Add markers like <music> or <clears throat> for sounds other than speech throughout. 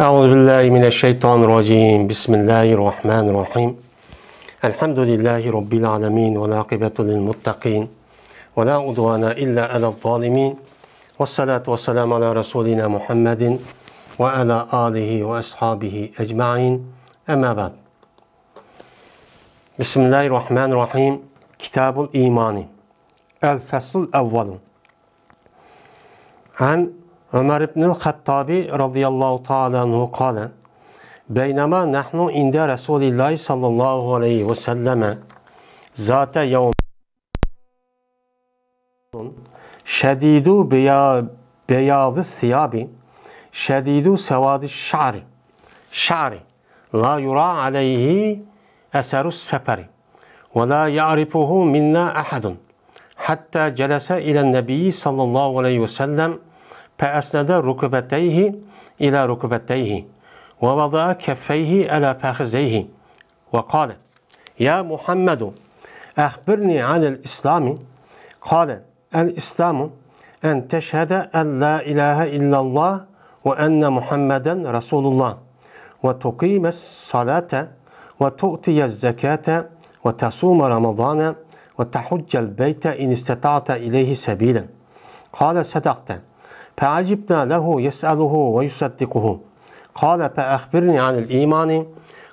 أعوذ بالله من الشيطان الرجيم. بسم الله الرحمن الرحيم. الحمد لله رب العالمين والعاقبة للمتقين ولا عدوان إلا على الظالمين. والصلاة والسلام على رسولنا محمد وعلى آله وأصحابه أجمعين. أما بعد. بسم الله الرحمن الرحيم. كتاب الإيمان. الفصل الأول. عن عمر بن الخطاب رضي الله تعالى عنه قال بينما نحن عند رسول الله صلى الله عليه وسلم ذات يوم شديد بياض الثياب شديد سواد الشعر شعر لا يرى عليه أثر السفر ولا يعرفه منا أحد حتى جلس إلى النبي صلى الله عليه وسلم فأسند ركبتيه إلى ركبتيه ووضع كفيه على فخذيه وقال يا محمد أخبرني عن الإسلام. قال الإسلام أن تشهد أن لا إله إلا الله وأن محمدا رسول الله وتقيم الصلاة وتؤتي الزكاة وتصوم رمضان وتحج البيت إن استطعت إليه سبيلا. قال صدقت. فعجبنا له يسأله ويصدقه. قال فأخبرني عن الإيمان.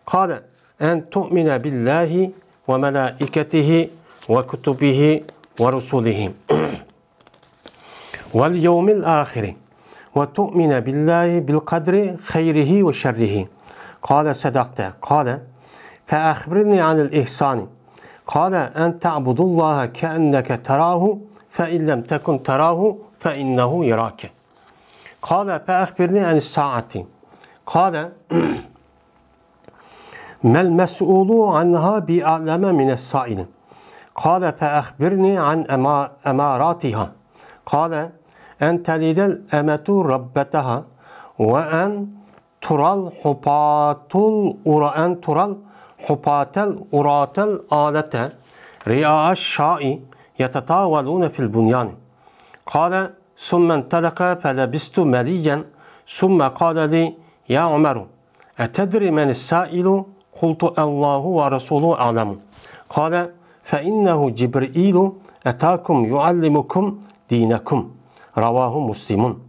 قال أن تؤمن بالله وملائكته وكتبه ورسله. <clears throat> واليوم الآخر وتؤمن بالله بالقدر خيره وشره. قال صدقت. قال فأخبرني عن الإحسان. قال أن تعبد الله كأنك تراه فإن لم تكن تراه فإنه يراك قال فأخبرني عن الساعة قال ما المسؤول عنها بأعلم من السائل قال فأخبرني عن أماراتها قال أن تلد الأمة ربتها وأن ترى الحباة أن ترى الحباة الأراة الآلة رئاء الشاء يتطاولون في البنيان قال ثم انطلق فلبست مليا. ثم قال لي يا عمر أتدري من السائل؟ قلت الله ورسوله أعلم. قال فإنه جبريل أتاكم يعلمكم دينكم. رواه مسلم.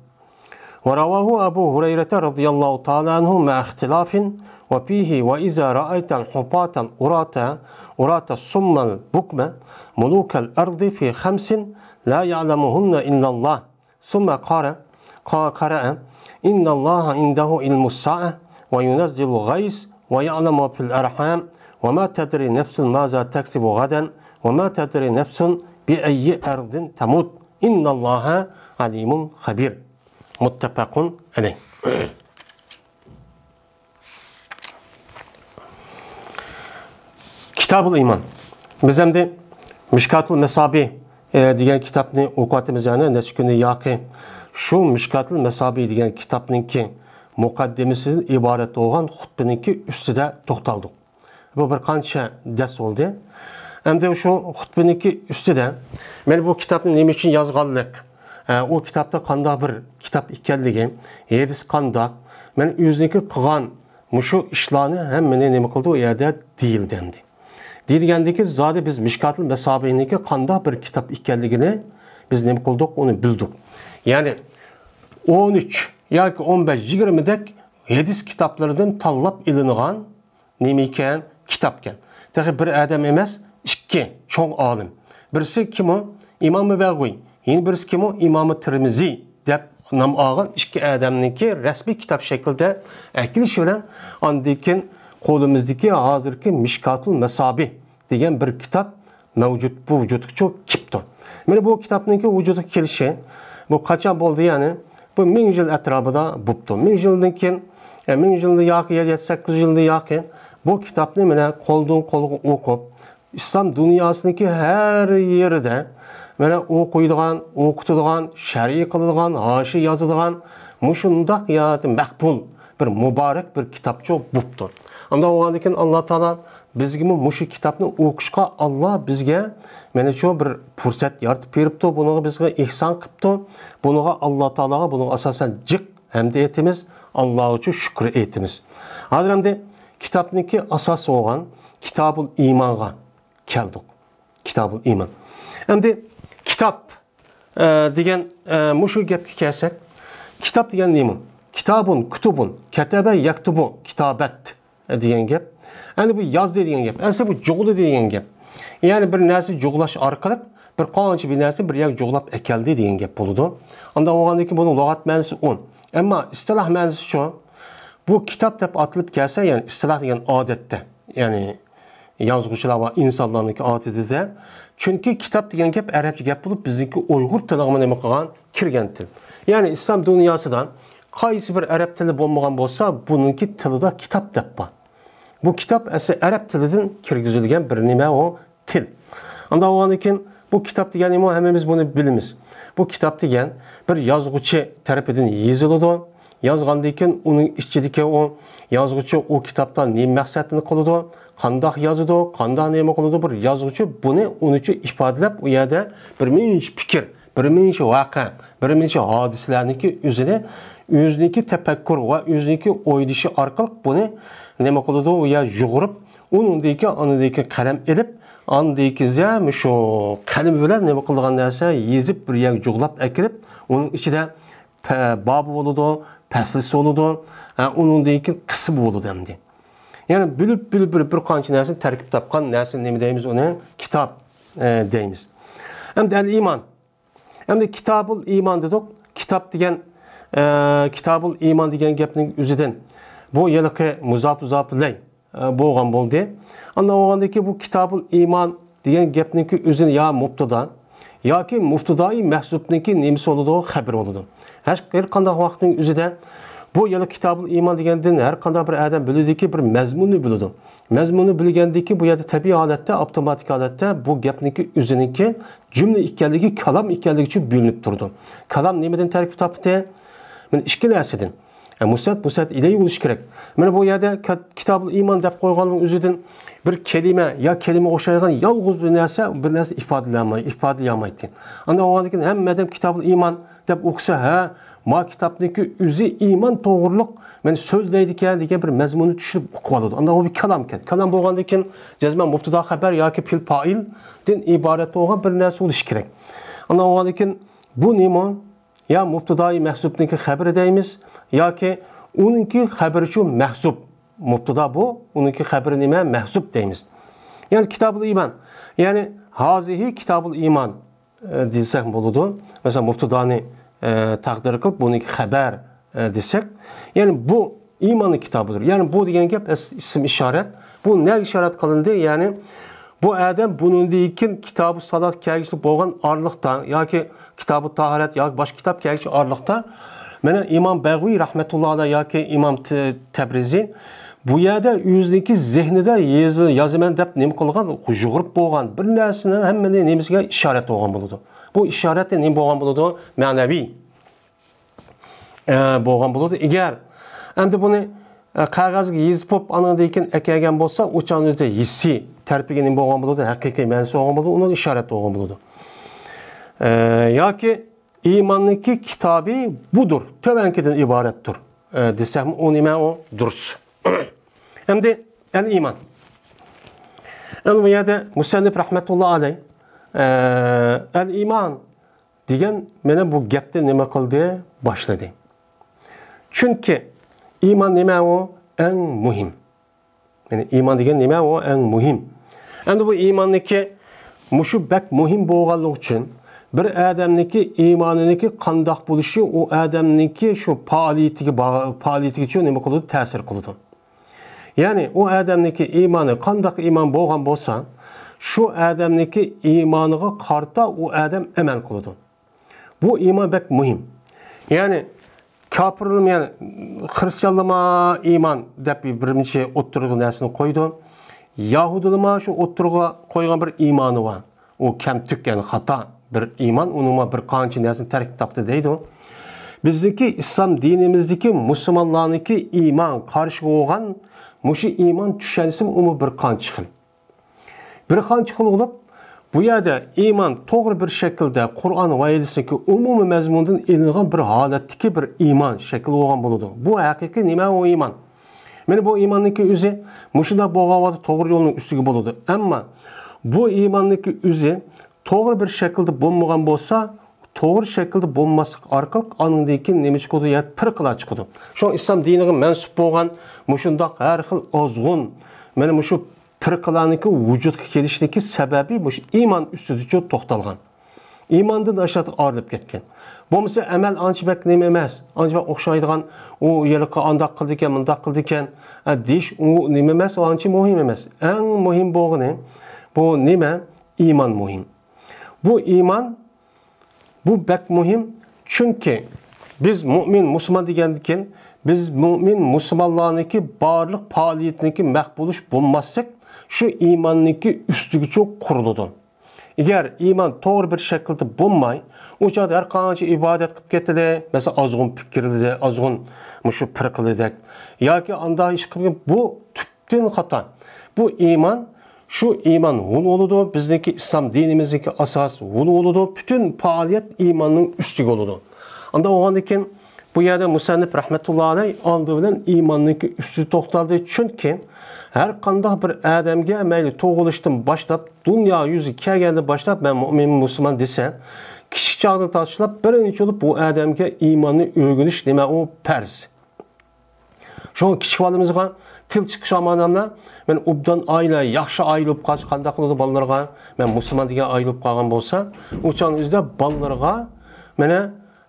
ورواه أبو هريرة رضي الله تعالى عنه مع اختلاف. وفيه وإذا رأيت الحباة الأراة أراة الصم البكم ملوك الأرض في خمس La ya'lemuhunne illallah. Sümme kare. Kare. İnna Allah indehu ilmus sa'a ve yunezzilu gays ve ya'lemu fil erham ve ma tedri nefsun maza teksibu gaden ve ma tedri nefsun bi eyyi erdin temut. İnna Allaha alimun habir. Muttefakun aleyh. Kitab-ı İman. Biz hem de Mişkatul Mesabi degan kitobni o'qiyapmiz yana necha kundan yoqi shu mishkatil masobiy degan kitobninki muqaddimasidan iborat bo'lgan xutbaniki ustida to'xtaldik bu bir qancha dars bo'ldi endi shu xutbaniki ustida men bu kitobni nima uchun yozganlik u kitobda qandoq bir kitob ekanligi hadis qandoq men o'ziniki qilgan shu ishlarni hammani nima qildi u yerda deyildi endi deyilgandiki zodi biz mishkatil masobiyniki qandoq bir kitob ekanligini biz nima qildik uni bildik ya'ni o'n uch yoki o'n besh yigirmadek hadis kitoblaridan tanlab ilingan nima ekan kitob ekan bir odam emas ikki cho'ng olim birisi kim u imomi bag'uy yana birisi kim u imomi termiziy deb nom olgan ikki odamniki rasmiy kitob shaklida akilishi bilan andan keyin qo'limizdagi hozirgi mishkatul masobi degan bir kitob mavjud bu vujudga kelibdi mana bu kitobniki vujudga kelishi bu qachon bo'ldi ya'ni? Bu ming yil atrofida bo'libdi ming yildan keyin ming yilda yoki yetti sakkiz yilda yoki bu kitobni mana qo'ldan qo'lga o'qib islom dunyosiniki har yerida mana o'qiydigan o'qitadigan shar'iy qiladigan hoshi yozadigan mushundoq maqbul bir muborak bir kitobcha bo'libdi unda bo'lgandan keyin alloh taolo bizga mushu kitobni o'qishga olloh bizga mana shu bir fursat yaratib beribdi buniga bizga ehson qilibdi buniga alloh taologa buni asosan jiq hamda aytamiz alloh uchun shukr aytamiz hozir endi kitobniki asosi bo'lgan kitobul iymonga keldik kitobul iymon endi kitob e, degan e, mushu gapga kelsak kitob degan nima kitobun kutubun kataba yaktubu kitobat degan gap. Endi bu yozdi degan gap aslida bu jug'di degan gap. Ya'ni bir narsa jug'lash orqali bir qancha bir narsa bir yoq jug'lab akaldi degan gap bo'ladi. Undan bo'lgandan keyin buni lug'at ma'nosi o'n. Ammo istiloh ma'nosi shu. Bu kitob deb atilib kelsa ya'ni istiloh degan odatda ya'ni yozuvchilar va insonlarniki odatida chunki kitob degan gap arabcha gap bo'lib bizniki uyg'ur tiliga nima qilgan? Kirgan til. Ya'ni islom dunyosidan qaysi bir arab tili bo'lmagan bo'lsa buniki tilida kitob deb bor. Bu kitob asli arab tilidan kirgizilgan bir nima u? Til. Undan bo'lgandan keyin bu kitob degan hammamiz buni bilamiz. Bu kitob degan bir yozuvchi tarafidan yoziladi yozgandan keyin uning ichidagi u yozuvchi u kitobdan nima maqsadini qiladi qandoq yozadi qandoq nima qiladi bir yozuvchi buni unichi ifodalab u yerda bir minch fikr bir minch voqea bir minch hodisalarniki o'zini o'ziniki tafakkur va o'ziniki o'ylashi orqali buni nima qiladi u yer yug'urib unindagi anidagi qalam ilib andikizam shu qalim bilan nima qilgan narsa yezib bir yer jug'lab akirib uning ichida bobi bo'ladi paslisi bo'ladi undan keyin qismi bo'ladi endi ya'ni bilib bilib bilib bir qancha narsani tarkib topgan narsa nima deymiz uni kitob deymiz endi al iymon endi kitobul iymon dedik. Kitob degan kitobul iymon degan gapning o'zidan bu yiliqi muzof uzoflay bo'lgan bo'ldi Ondan bo'lgandan keyin bu kitabul iymon degan gapniki o'zini yo mubtada yoki muftidoi mahzubniki nemisi bo'ladi xabar bo'ladi har qanday vaqtning o'zida bu yili kitabul iymon degandan har qanday bir odam biladiki bir mazmunni biladi mazmuni bilgandiki bu yerda tabiiy holatda avtomatik holatda bu gapniki o'ziniki jumla ekanligi kalom ekanligi uchun bo'linib turdi kalom nimadan tarkib topdi mana ikki narsadan musat musat ilay bo'lishi kerak mana bu yerda kitobul iymon deb qo'yganning o'zidan bir kelime ya kelime o'xshagan yolg'iz bir narsa bir narsa ifodalanmaydi ifodalamaydi ana o'gandan keyin hamma odam kitobul iymon deb o'qisa ha ma kitobniki o'zi iymon to'g'riliq meni so'zlaydi ekan degan bir mazmunni tushunib o'qib oladi unda u bir kalom ekan kalom bo'lgandan keyin jazman mubtado xabar yoki fil foildan iborat bo'lgan bir narsa bo'lishi kerak undan bo'lgandan keyin bu nima ya mubtidoi mahzubniki xabari deymiz yoki uniki xabari shu mahzub mubtada bu uniki xabari nima mahzub deymiz ya'ni kitobul iymon ya'ni hozihi kitobul iymon e, desak bo'ladi masalan mubtadoni e, taqdir qilib buniki xabar e, desak ya'ni bu iymonni kitobidir ya'ni bu degan gap ism ishorat bu ne ishorat qilindi ya'ni bu odam bundan kitobi salat kelgisi bo'lgan orliqdan yoki kitobi tahorat yoki boshqa kitob kelgishi orliqda mana imom bag'viy rahmatulloh alayhi yoki imom tabriziy bu yerda o'ziniki zehnida yozaman deb nima qilgan yug'urib bo'lgan bir narsani hammani nemasiga ishorat bo'lgan bo'ladi bu ishorat nima bo'lgan bo'ladi ma'naviy bo'lgan bo'ladi agar endi buni qog'ozga yezib bo'lib anadan keyin akagan bo'lsa o'chani o'zida hissiy tarbiga nima bo'lgan bo'ladi haqiqiy ma'nosi bo'lgan bo'ladi uni ishorat bo'lgan bo'ladi yoki iymonniki kitobi budur to'vankidan iboratdir desak u nima u durust Endi el iman. Endi bu yerda musannif rahmatulloh alayh el iman degan mana bu gapni nima qildi boshladi. Chunki iymon nima u eng muhim. Ya'ni iymon degan nima u eng muhim. Endi bu iymonniki mushu bak muhim bo'lganligi uchun bir odamniki iymoniniki qandoq bo'lishi u odamniki shu faoliyatiga faoliyatiga nima qiladi ta'sir qiladi ya'ni u odamniki iymoni qandoq iymon bo'lgan bo'lsa shu odamniki iymoniga qarta u odam amal qiladi bu iymon bak muhim ya'ni kofirni men xristianlama iymon deb birinchi o'ttirg'i narsani qo'ydi yahudilama shu o'ttirg'a qo'ygan bir iymoni bor u kamtuk ya'ni xato bir iymon unima bir qancha narsani tarkib topdi deydi bizniki islom dinimizdagi musulmonlarniki iymon qarshi bo'lgan mushu iymon düşenisi umi bir qancha xil. Bir qancha xil bo'lib, bu yerda iymon to'g'ri bir shaklda qur'on va hadisdagi umumiy mazmundan ilingan bir holatdagi bir iymon shakli bo'lgan bo'ladi bu haqiqiy nima u iymon mana bu iymonniki o'zi mushunda bo'lgan to'g'ri yo'lning ustiga bo'ladi ammo bu iymonniki o'zi to'g'ri bir shaklda bo'lmagan bo'lsa to'g'ri shaklda bo'lmaslik orqali islom diniga mansub bo'lgan mushundoq har firqalarniki vujudga kelishniki sababi mush iymon ustida to'xtalgan. Iymondan ashad orilib ketgan. Bo'lmasa amal ancha bak nima emas ancha bak o'xshaydigan u yiliqqa andoq qildi ekan mundoq qildi ekan deyish u nima emas ancha muhim emas. Eng muhim bo'lgani bu nima? Iymon muhim. Bu iymon bu bak muhim chunki biz mo'min musulmon degandan keyin biz mo'min musulmonlarniki barliq faoliyatniki maq bo'lish bo'lmaslik shu iymonniki ustiga cho'q quriladi agar iymon to'g'ri bir shaklda bo'lmay chog'da har qancha ibodat qilib ketadi masalan ozg'un fikrladi ozg'un shu firqlidak yoki andoq ish qilgan bu tubdan xato bu iymon shu iymon g'ul bo'ladi bizniki islom dinimizniki asos g'ul bo'ladi butun faoliyat iymonning ustiga bo'ladi unda bo'lgandan keyin bu yerda musannif rahmatullohi alayh oldi bilan iymonniki ustiga to'xtaldi chunki har qanday bir odamga mayli tug'ilishdan boshlab dunyo yuziga kelgandan boshlab man mo'min musulmon desa kichik chog'dan tortishlab birinchi bo'lib bu odamga iymonni o'rganish nima u farz shu kichik bolamizga til chiqish omonamlar men obdan oila yaxshi oila bo'lib qolsa qanday qiladi bolalarga man musulmon degan oila bo'lib qolgan bo'lsa u chog'ni o'zida bolalarga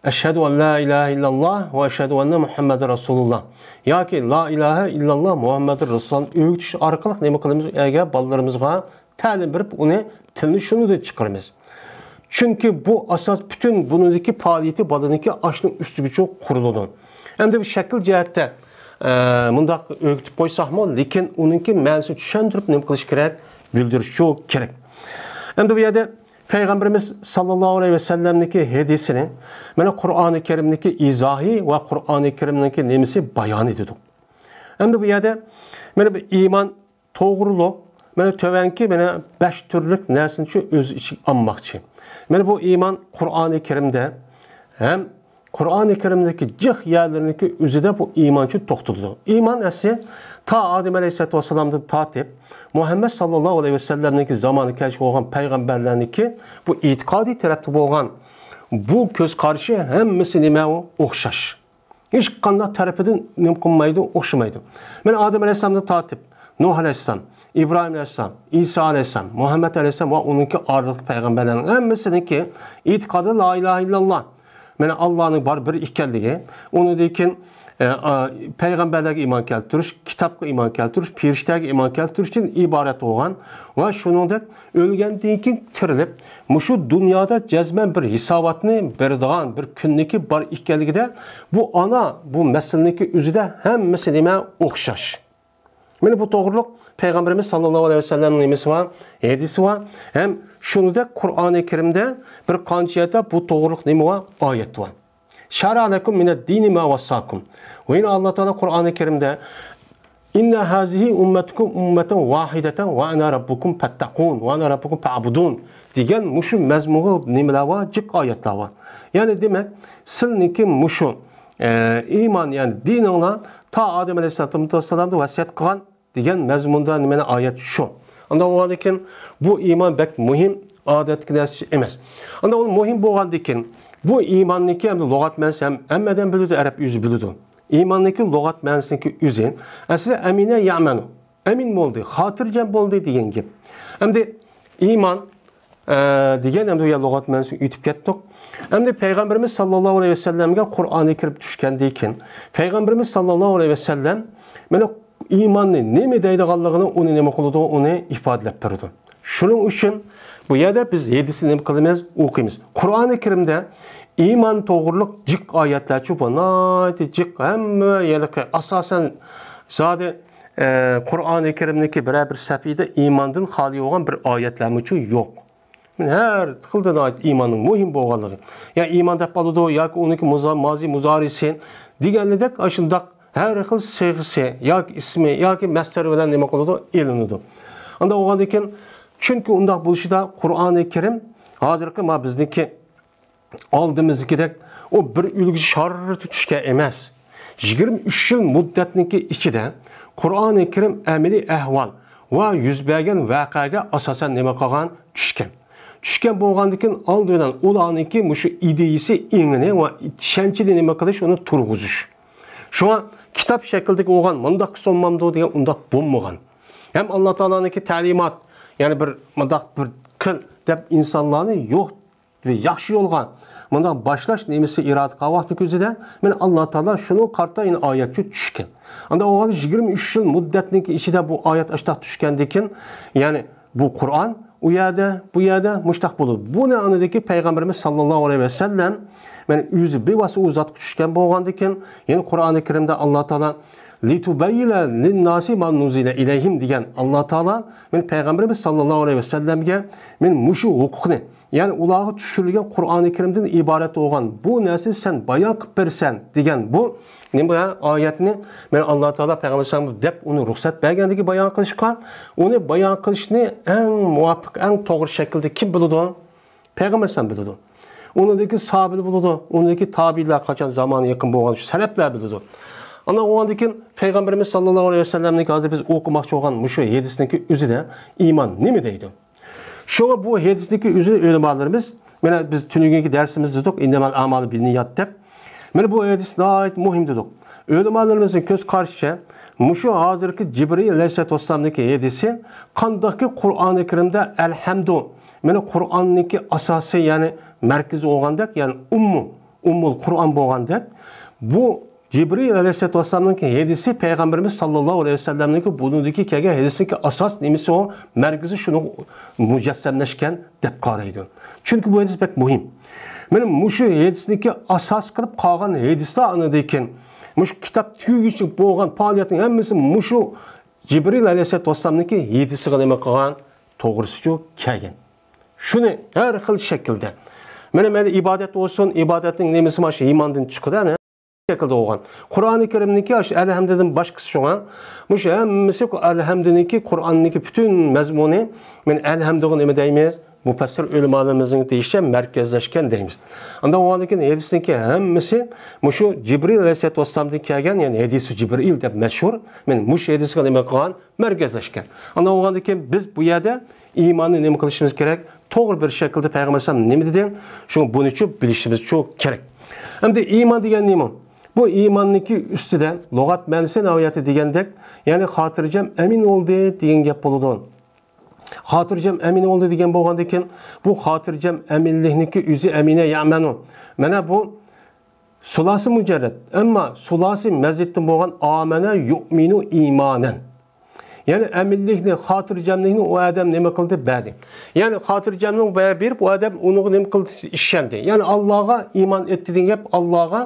ashhadu an la ilaha illalloh va ashhadu anna muhammad rasululloh yoki la ilaha illalloh muhammadu rasululloh o'rgatish orqali nima qilamiz agar bolalarimizga ta'lim berib uni tilni shunday chiqaramiz chunki bu asos butun bunidagi faoliyati bolaniki ashni ustiga cho'q quriladi endi bir shakl jihatda bundoq o'rgatib qo'ysakmi lekin uniki ma'nosini tushuntirib nima qilish kerak bildirish kerak endi bu yerda Peygamberimiz sallallahu aleyhi ve sellem'deki hedisini mana Kur'an-ı Kerim'deki izahi ve Kur'an-ı Kerim'deki nemisi bayan ediyorduk. Hem de bu yerde mana bu iman to'g'riliq mana tövenki mana besh turlik narsani shu o'z ichiga olmoqchi mana bu iymon qur'oni karimda ham qur'oni karimdagi jih yerlarniki o'zida bu iymonchi to'xtaldi iymon asli ta odam alayhisalotu vassalomdan tortib muhammad sallallohu alayhi vasallamniki zamoni kashf bo'lgan payg'ambarlarniki bu e'tiqodiy tarafda bo'lgan bu ko'z qarashi hammasi nima u o'xshash hech qanday tarafidan nima qilmaydi o'xshamaydi mana odam alayhissalomdan tortib nuh alayhissalom ibrohim alayhissalom iso alayhissalom muhammad alayhissalom va uniki orliq payg'ambarlarning hammasiniki e'tiqodi la ilaha illalloh mana allohning bor bir ekanligi e, payg'ambarlarga iymon keltirish kitobga iymon keltirish perishtaga iymon keltirishdan iborat bo'lgan va shuningdek o'lgandan keyin tirilib shu dunyoda jazman bir hisobotni beradigan bir kunniki bor ekanligida bu ana bu masalaniki o'zida hammasi nima o'xshash mana bu to'g'riliq payg'ambarimiz sallallohu alayhi vasallamning nimasi bor hadisi bor ham shuningdek qur'oni karimda bir qancha bu to'g'riliq nima bor oyat bor Şara lekum mined dini ma vassakum. Ve yine Allah Teala Kur'an-ı Kerim'de İnne hazihi ummetukum ummeten vahideten ve ana rabbukum fettakun ve ana rabbukum fa'budun degan mushu mazmuni nimalar bor jiq oyatlar bor ya'ni demak sizniki mushu e, iymon ya'ni dininglar ta odam alayhissalomni vasiyat qilgan degan mazmunda nimani oyat shu undan bo'lgandan keyin bu iymon bak muhim odatga narsa emas undan muhim bo'lgandan keyin Bu imanniki hem de lügat mənsi hem emmeden bilüdü, Arap ya'menu. Emin oldu, hatırcam oldu deyen gibi. Hem de iman e, degan hem de ya lügat mənsi ütüp kettik. Hem de Peygamberimiz sallallahu aleyhi ve sellem'e Kur'an'ı kirip düşkendi iken, Peygamberimiz sallallahu aleyhi ve sellem mana imanni nima deydiganligini uni nima qiladi uni ifodalab berdi shuning uchun bu yerda biz yedisini nima qilamiz o'qiymiz qur'oni karimda iymon to'g'riliq jiq oyatlarchi bu jiq hamma yerda asosan zodi qur'oni karimniki biror bir safida iymondan xoli bo'lgan bir oyatlarmichi yo'q har xildan oyat iymonning muhim bo'lganligi ya iymon deb qoladi yoki uniki mozi muzorisi deganidek shundoq har xil sig'isi yoki ismi yoki mastari bilan nima qiladi ilinadi unda bo'lgandan keyin chunki undoq bo'lishida qur'oni karim hozirgi ma bizniki oldimizgidek u bir ulgi shorri tutishga emas. Yigirma uch yil muddatniki ichida qur'oni karim amaliy ahvol va yuz bergan voqeaga asosan nima qilgan? Tushgan. Tushgan bo'lgandan keyin oldidan ularniki shu ideyasi engini va ishonchini nima qilish uni turg'izish shunga kitob shaklidagi bo'lgan mundoq qilsolmamdi degan undoq bo'lmagan. Ham alloh taoloniki ta'limot ya'ni bir mundoq bir qil deb insonlarni yo'q yaxshi yo'lga. Bundoq boshlash nemisi iroda qilgan ko'zida mana alloh taolo shuni qarta oyatga tushgan anda o'g'il yigirma uch yil muddatniki ichida bu oyat ashtaq tushgandan keyin ya'ni bu qur'on u yerda bu yerda mushtaq bo'ladi buni anidagi payg'ambarimiz sollallohu alayhi vasallam mana o'zi bevosita u zotga tushgan bo'lgandan keyin yana qur'oni karimda alloh taolo litubayyila linnasi ma nuzila ilayhim degan alloh taolo men payg'ambarimiz sollallohu alayhi vasallamga men mushu huquqni ya'ni ularga tushirilgan qur'oni karimdan iborat bo'lgan bu narsani sen qilib bersan degan bu nima oyatni men alloh taolo payg'ambar deb uni ruxsat bergandagi bayon qilishga uni bayon qilishni eng muvofiq eng to'g'ri shaklda kim biladi payg'ambar biladi unidagi sobil biladi unidagi tobilar qachon zamoni yaqin bo'lgan shu salaflar biladi ana ondan keyin payg'ambarimiz sollallohu alayhi vasallamning hozir biz o'qimoqchi bo'lgan shu hadisniki o'zida iymon nima deydi Şuna bu hadisdeki üzü ulamolarimiz mana biz tunugungi darsimizda dedik innamal a'malu binniyat deb. Mana bu hadis nihoyat muhim dedik. Ulamolarimizni ko'z qarshicha mushu hozirgi Jibril alayhissalatu vassalamniki hadisi qandaqki Qur'oni Karimda alhamdu mana Qur'onniki asosi ya'ni markazi bo'lgandek ya'ni ummu ummul Qur'on bo'lgandek bu Cibril aleyhisselatü vesselam'ın hedisi Peygamberimiz sallallahu aleyhi ve sellem'in ki bunundaki kege hedisi ki asas nemisi o merkezi şunu mücessemleşken depkarıydı. Çünkü bu hedis pek mühim. Benim muşu hedisindeki asas kılıp kalgan hedisde anıdayken muş kitap tüyü için boğan faaliyetin hemmesi muşu Cibril aleyhisselatü vesselam'ın hedisi kılımı kalgan doğrusu şu kelgen. Şunu her xil şekilde. Benim ibadet olsun, ibadetin nemisi maşı imandan çıkıdı. Ne? Şekilde olgan. Kur'an-ı Kerim'deki elhamdülillah başkası şuna. Muş hemmisi elhamdülillah Kur'an'daki bütün mezmunu men elhamdülillah nime deymiz? Mufassir ulamalarımızın deyişe merkezleşken deymiz. Anda o andaki hadisindeki hemmisi muşu Cibril Aleyhisselatü Vesselam'dan kelgen yani hadisi Cibril deb meşhur. Men muş hadisine nime kılgan merkezleşken. Anda o andaki biz bu yerde imanı nime kılışımız gerek? Doğru bir şekilde Peygamber Aleyhisselam nime dedi? Şunu bunun için bilişimiz çok gerek. Hem de iman degan nima? Bu iymonniki ustida lug'at manisi naviyati degandek ya'ni xotirjam amin bo'ldi degan gap bo'ladi xotirjam amin bo'ldi degan bo'lgandan keyin bu xotirjam aminlikniki o'zi amina yamanu mana bu sulasi mujarrad ammo sulasi maziddan bo'lgan amana yu'minu iymonan ya'ni aminlikni xotirjamlikni u odam nima qildi berdi ya'ni xotirjamlik berib u odam uni nima qildi ishondi ya'ni allohga iymon etdi gap allohga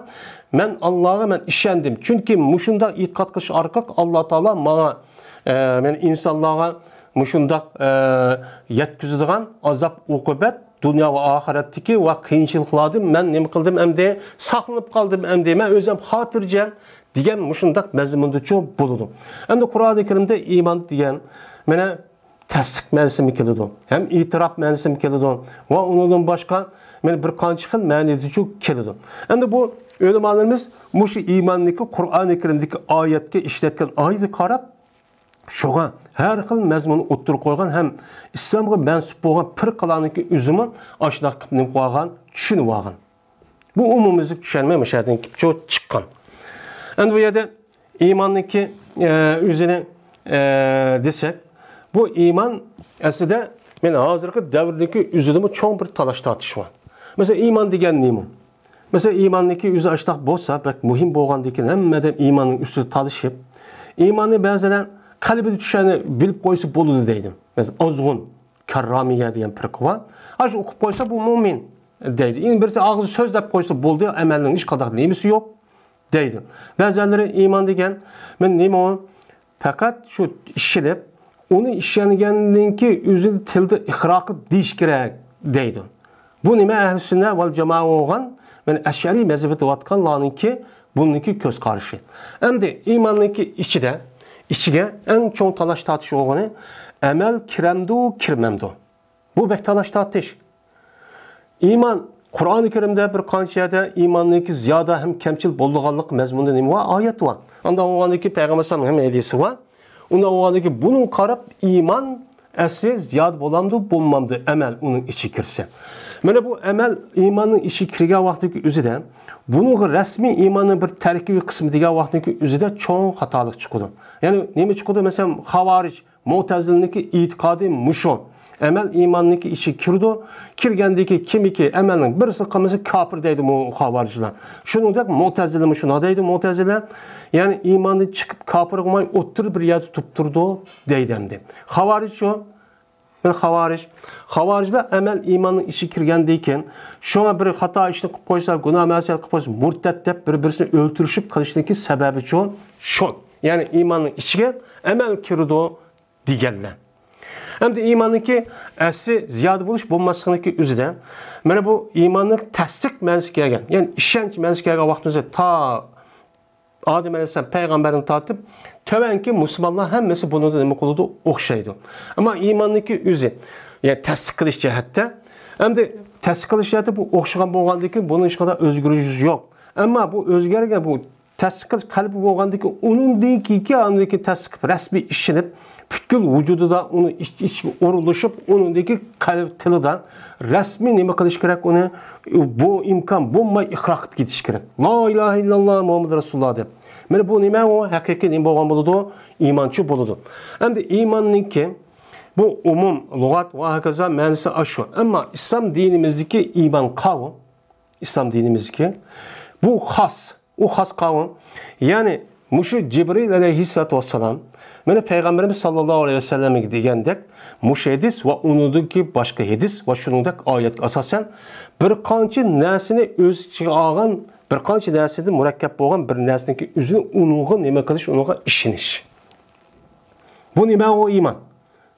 İşendim. Çünkü muşunda itikat kış arkak Allah Teala bana e, men insanlara muşunda e, yetkizdiğen azap ukubet dünya ve ahiretteki ve kıyınçılıkladım. Men ne kıldım hem de saklanıp kaldım hem de ben özüm hatırca degan mushundaq mazmundacha bo'ladi endi qur'oni karimda iymon degan mana tasdiq ma'nosimi keladi ham e'tirof ma'nosimi keladi va undan boshqa mana bir qancha xil ma'nodacha keladi endi bu ulamolarimiz mushu iymonniki qur'oni karimdagi oyatga ishlatgan oyatni qarab shunga har xil mazmun o'ttirib qo'ygan ham islomga mansub bo'lgan firqalarniki o'zimi shunaqa qilib nima qo'ygan tushunib olgan bu umumiylik tushunmay shu yerdan chiqqan endi bu yerda iymonniki o'zini desak bu iymon aslida men hozirgi davrdagi o'zidami cho'ng bir talash tortish bor masalan iymon degan nima Mesela imandaki yüzü açtak bolsa, bak muhim bolgandan hammadan imanın üstü talışıp, imanı bazen kalbi düşeni bilip koysa boludu deydim. Mesela azgun, karramiye diyen bir var. Aş okup koysa bu mumin deydi. Yani birisi ağzı söz dep koysa boldu, emelinin hiç kadar nemisi yok deydi. Bazıları iman degen, ben neyim o? Fakat şu işilip, onu işlenigenliğin ki üzül tilde ihraqı diş gerek deydi. Bu nime ehl-i sünnet vel cemaat olgan Yani əşəri məzəbət vatqanlarınki bununki göz qarşı. Əmdi imanınki içidə, içiyə ən çox talaş tartış oğunu amel kiremdu kirmemdu. Bu bektalaş tartış. İman Qur'oni Karimda bir qancha yerda iymonniki ziyoda ham kamchil bo'lganlik mazmunda nima bor? Oyat bor. Unda o'g'andiki payg'ambar sallam ham hadisi bor. Unda o'g'andiki buni qarab iymon asli ziyod bo'lamdi, bo'lmamdi amal uning ichi kirsa. mana bu amal iymonning ichiga kirgan vaqtniki o'zida buning rasmiy imanın bir tarkibiy qismi degan vaqtniki o'zida çoğun xatolik çıkıdı. ya'ni nima chiqadi masalan havorij mo'tazilniki e'tiqodiy mushon amal iymonniki işi kirdi kirgandiki kimiki amalning birisi qilmasa kapır deydi bu havorijlar shuningdek mo'tazilami shunaqa deydi mo'tazila ya'ni imanı chiqib kofir kumayı o'ttirib bir yer tutib turdi deydi Havariç yok. bir xavarij. havorijlar amal iymonning ishi kirganda ekan shunga bir xato ishni qilib qo'yishlar gunoh masiyat qilib qo'yish murtad deb bir birisini o'ltirishib qilishniki sababi uchun shu ya'ni iymonning ichiga amal kirdi deganlar hamda iymonniki asli ziyoda bo'lish bo'lmasliginiki o'zidan mana bu iymonni tasdiq mansi kelgan ya'ni ishonch mansi kelgan vaqtimizda to Adem Aleyhisselam peyğəmbərin tatıb tövənki müsəlmanlar hamısı bunu da nima qıldı, oxşaydı. Amma imanniki üzü, yəni təsdiq qilish cəhətdə, həm də təsdiq qilish cəhətdə bu oxşayan bolğandan ki, bunun heç qada özgürlüyü yox. Amma bu özgərgə bu tasdiq qilish qalbi bo'lgandan keyin undan keyin tasdiq rasmiy ishinib butkul vujudida uni iç ichga o'rilishib unidagi qalb tilidan rasmiy nima qilish kerak uni bu imkon bo'lmay iqro qilib ketish kerak. La ilaha illalloh muhammad rasululloh deb. Mana bu nima u? Haqiqiy nima bo'lgan bo'ladi iymonchi bo'ladi. Endi iymonninki bu umum lug'at va hokazo ma'nosi shu. Ammo islom dinimizdagi iymon qavm islom dinimizdagi bu xos u xos qavm. Ya'ni mushu jibril alayhissalotu vassalam Mana Peygamberimiz sallallahu aleyhi ve sellem degandek mush hadis va unidagi boshqa hadis va shuningdek oyatga asosan bir qancha narsani o'z ichiga olgan bir qancha narsadan murakkab bo'lgan bir narsaniki o'zini unug'i nima qilish uniga ishonish bu nima u iymon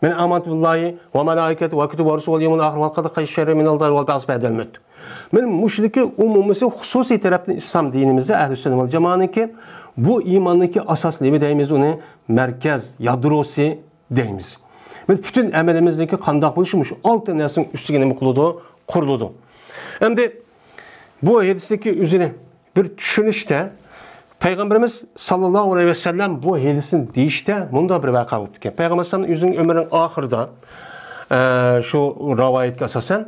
Men amantu billahi va malaikati va kutubi va rusul yawmil akhir va qad khayshara min al-dar va ba'z ba'dal mut. Men mushriki umumisi xususiy tarafdan islom dinimizda ahli sunna va jamoaniki bu iymondagi asos nima deymiz uni markaz yadrosi deymiz. Butun amalimizniki qandoq bo'lishi shu olti narsaning ustiga nima qiladi quriladi endi bu hadisdagi o'zini bir tushunishda payg'ambarimiz sallallohu alayhi vasallam bu hadisni deyishda bunda bir voqea bo'lib ekan payg'ambar alayhisalom o'zining umrining oxirida shu rivoyatga asosan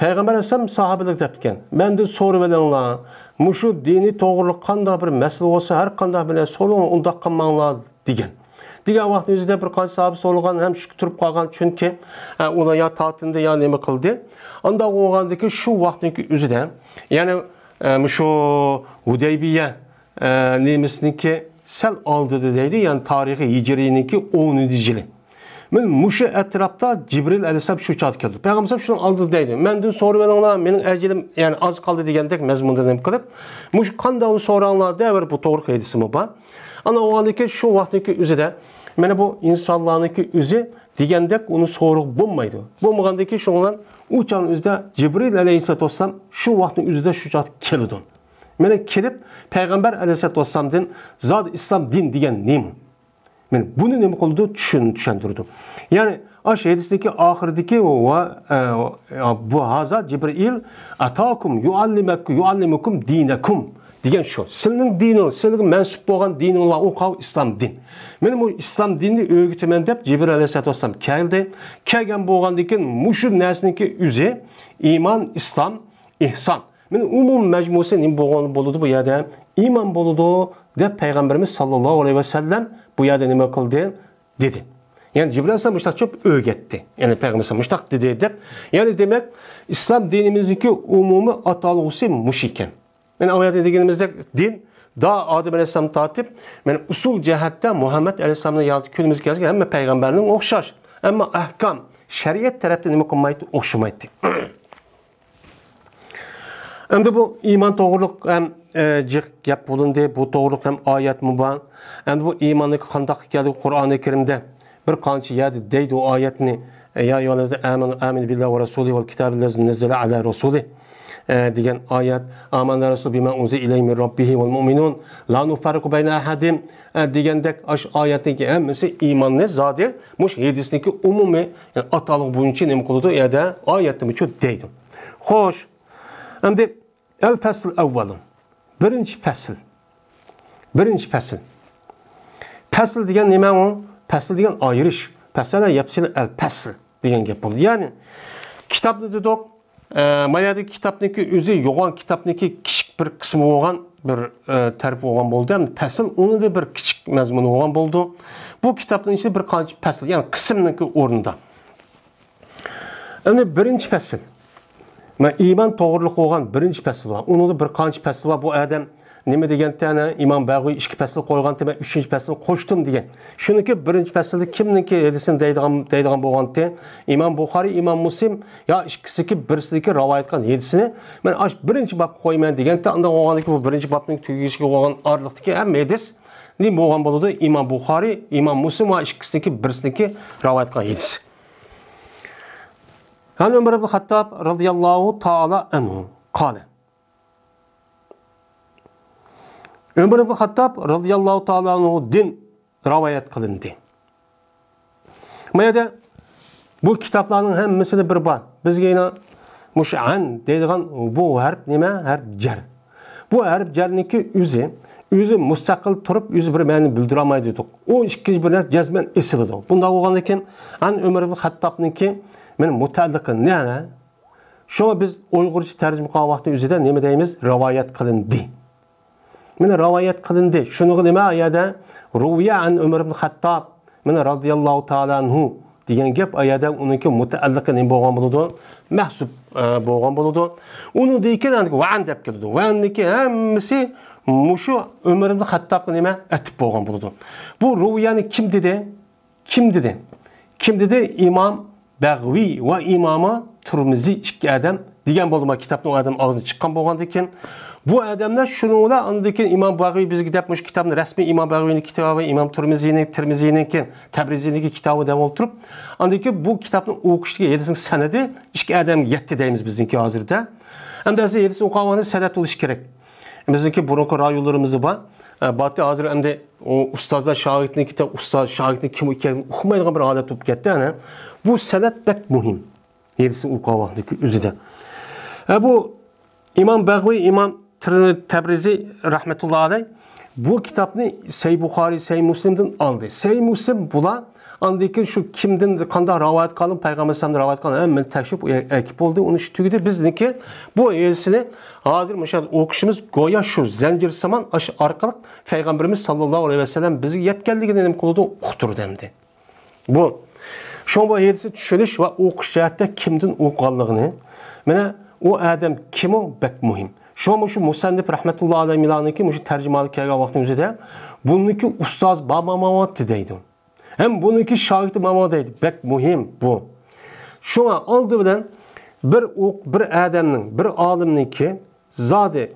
payg'ambar alayhisalom sahobalarga deb ekan mendan so'rab olinglar mushu diniy to'g'riliq qanday bir masala bo'lsa har qanday bilan so'rang undoq qilmanglar degan degan vaqt o'zida bir qancha sahoba so'ragan ham shu turib qolgan chunki ular yo totindi yo nima qildi undoq bo'lgandiki shu vaqtniki o'zida ya'ni shu hudaybiya nemisniki sal oldida deydi ya'ni tarixiy hijriyniki o'ninchi yili Men muşu etrafta Cibril aleyhisselam şu çat geldi. Peygamber şunu aldı deydi. Menden soru verenler mening ajilim yani az degandek mazmunda nima qilib, mush qanday uni so'ranglar deb bu to'g'ri hadisimi bor. Ana o'g'andiki shu vaqtdagi o'zida mana bu insonlarniki o'zi degandek uni so'riq bo'lmaydi. Bo'lmagandiki shundan u chon o'zida Jibril alayhissalatu vassalam shu vaqtning o'zida shu chot keldi. Mana kelib payg'ambar alayhissalatu vassalamdan zot islom din degan nima? Yani bunu ne oldu? Düşün, düşündürdü. Yani aş hadisteki ahirdeki ve bu haza Cibril atakum yuallimeku yuallimukum dinekum degan shu sizning dining sizga mansub bo'lgan dininglar u qav islom din. Men bu islom dinni o'rgitaman deb jibril alayhisalotu vassalam keldi. Kelgan bo'lgandan keyin mushu narsaniki o'zi iymon islom ihson men umum majmusi nima bo'lgan bo'ladi bu yerda iymon bo'ladi deb payg'ambarimiz sollallohu alayhi vasallam bu yerda nima qildi dedi. Ya'ni jibril alayhisalom mushtaq cho'p o'rgatdi ya'ni payg'ambar alayhisalom mushtaq dedi deb ya'ni demak islom dinimizniki umumiy atalg'usi mush ekan mana oyatda deganimizdek din da odam alayhissalom tortib mana usul jihatda muhammad alayhissalomni kunimizga kelgan hamma payg'ambarning o'xshash ammo ahkam shariat tarafda nima qilmaydi o'xshamaydi <clears throat> endi bu iymon to'g'riliq ham jiq gap bo'lindi bu to'g'riliq ham oyat muban endi bu iymonni qandoq keldi qur'oni karimda bir qancha yerda deydi u oyatni ya ayyuhallazina amanu aminu billahi va rasulihi val kitabi allazi nazzala ala rasuli e, degan oyat amana rasul bima unzi ilayhi min robbihi val mu'minun. La nufarriqu bayna ahadin e, degandek ash oyatniki hammasi iymonni zodi mush hadisniki umumiy yani ataliq bo'yicha nima qiladi u yerda oyatni deydi xo'sh endi el fasl avvalun birinchi fasl. Birinchi fasl. Fasl degan nima u? Fasl degan ayirish fasl yapsil el fasl degan gap bo'ldi. Ya'ni kitobni dedik e, mayadagi kitobniki o'zi yo'g'on kitobniki kichik bir qismi bo'lgan bir e, tarif bo'lgan bo'ldi. Endi fasl unida bir kichik mazmuni bo'lgan bo'ldi. Bu kitobning ichida bir qancha fasl ya'ni qismniki o'rnida endi birinchi fasl. Man iymon to'g'riliq bo'lgan birinchi fasl bor unida bir qancha fasl bu odam nima deganda ana imom bag'uy ikki fasl qo'ygan man uchinchi fasl qo'shdim degan shuniki birinchi faslda kimniki hadisini deydigan deydigan bo'lganda imom buxoriy imom muslim yo ikkisiniki birisiniki rivoyat qilgan hadisini man ash birinchi bobga qo'yman deganda undan bo'lgandan bu birinchi bobning tugishiga bo'lgan orliqdagi hamma hadis nima bo'lgan bo'ladi imom buxoriy imom muslim va ikkisiniki birisiniki rivoyat qilgan hadis عن عمر بن الخطاب رضي الله تعالى عنه قال umar ibn hattob roziyallohu taolo anhudan rivoyat qilindi bu yerda bu kitoblarning hammasida bir bor bizga yana mush an deydigan bu harf nima harf jar bu harf jarniki o'zi o'zi mustaqil turib o'zi bir ma'ni bildira olmaydi dedik u ikkinchi bir narsa jazman esiladi bundoq bo'lgandan keyin an umar ibn hattobniki mana mutaalliqi nima shuni biz uyg'urcha tarjima qilgan vaqtni o'zida nima deymiz rivoyat qilindi Mana rivoyat qilindi. Shuni nima oyada ruviya an Umar ibn Hattob mana radhiyallohu ta'ala anhu degan gap oyada uniki mutaalliqi nima bo'lgan bo'ladi? Mahsub bo'lgan bo'ladi. Uni deykan van deb keladi. Vanniki hammasi mushu Umar ibn Hattobga nima atib bo'lgan bo'ladi. Bu ruviyani kim dedi? Kim dedi? Kim dedi? Imom bag'viy va imomi turmiziy ikki adam degan bo'ldi. Kitobni u adam chiqqan bo'lgandan keyin bu odamlar shuninglar andan keyin imom bag'iy bizga deb shu kitobni rasmiy imom bag'iyni kitobi imom termiziyni termiziyniki tabriziyniki kitobi deb olib turib andan keyin bu kitobni o'qishga yedisin sanadi ikki odam yetti deymiz bizniki hozirda. Andasi yedisi o'qigani sanat bo'lishi kerak. Bizniki burungi rayonlarimiz bor. Batı hazır hem de o ustazlar şagirdini kitap, ustaz kim iken okumaydıgan bir adet olup gitti. ana. Bu sanat bak muhim. Yedisi o'qigani o'zida. Bu İmam Bag'viy, İmam Tabrizi rahmetullahi aleyh bu kitapni Sey Buxoriy, Sey Muslimdan aldı. Sey Muslim bula andaki şu kimden kanda rivayet kalın Peygamber sallallahu rivayet kalın hemen tekşif ekip oldu. Onu şu tügüdü bizniki bu eğrisini hazır müşahede okuşumuz goya şu zincir saman aş arkalık Peygamberimiz sallallahu aleyhi ve sellem bizi yetkenliğini kılıdı okutur demdi. Bu. Şu bu eğrisi düşünüş ve okuş cihatte kimden okuğanlığını. Mene o adam kim o? Bek muhim. Şu şu musannif rahmetullahi aleyhi milaniki şu tercümalı kelgan vaqtın özüde bununki ustaz baba mamat deydi. Hem bununki şahidi mama deydi. Bek muhim bu. Şuna aldı bilen bir ok bir adamның bir alimniki zade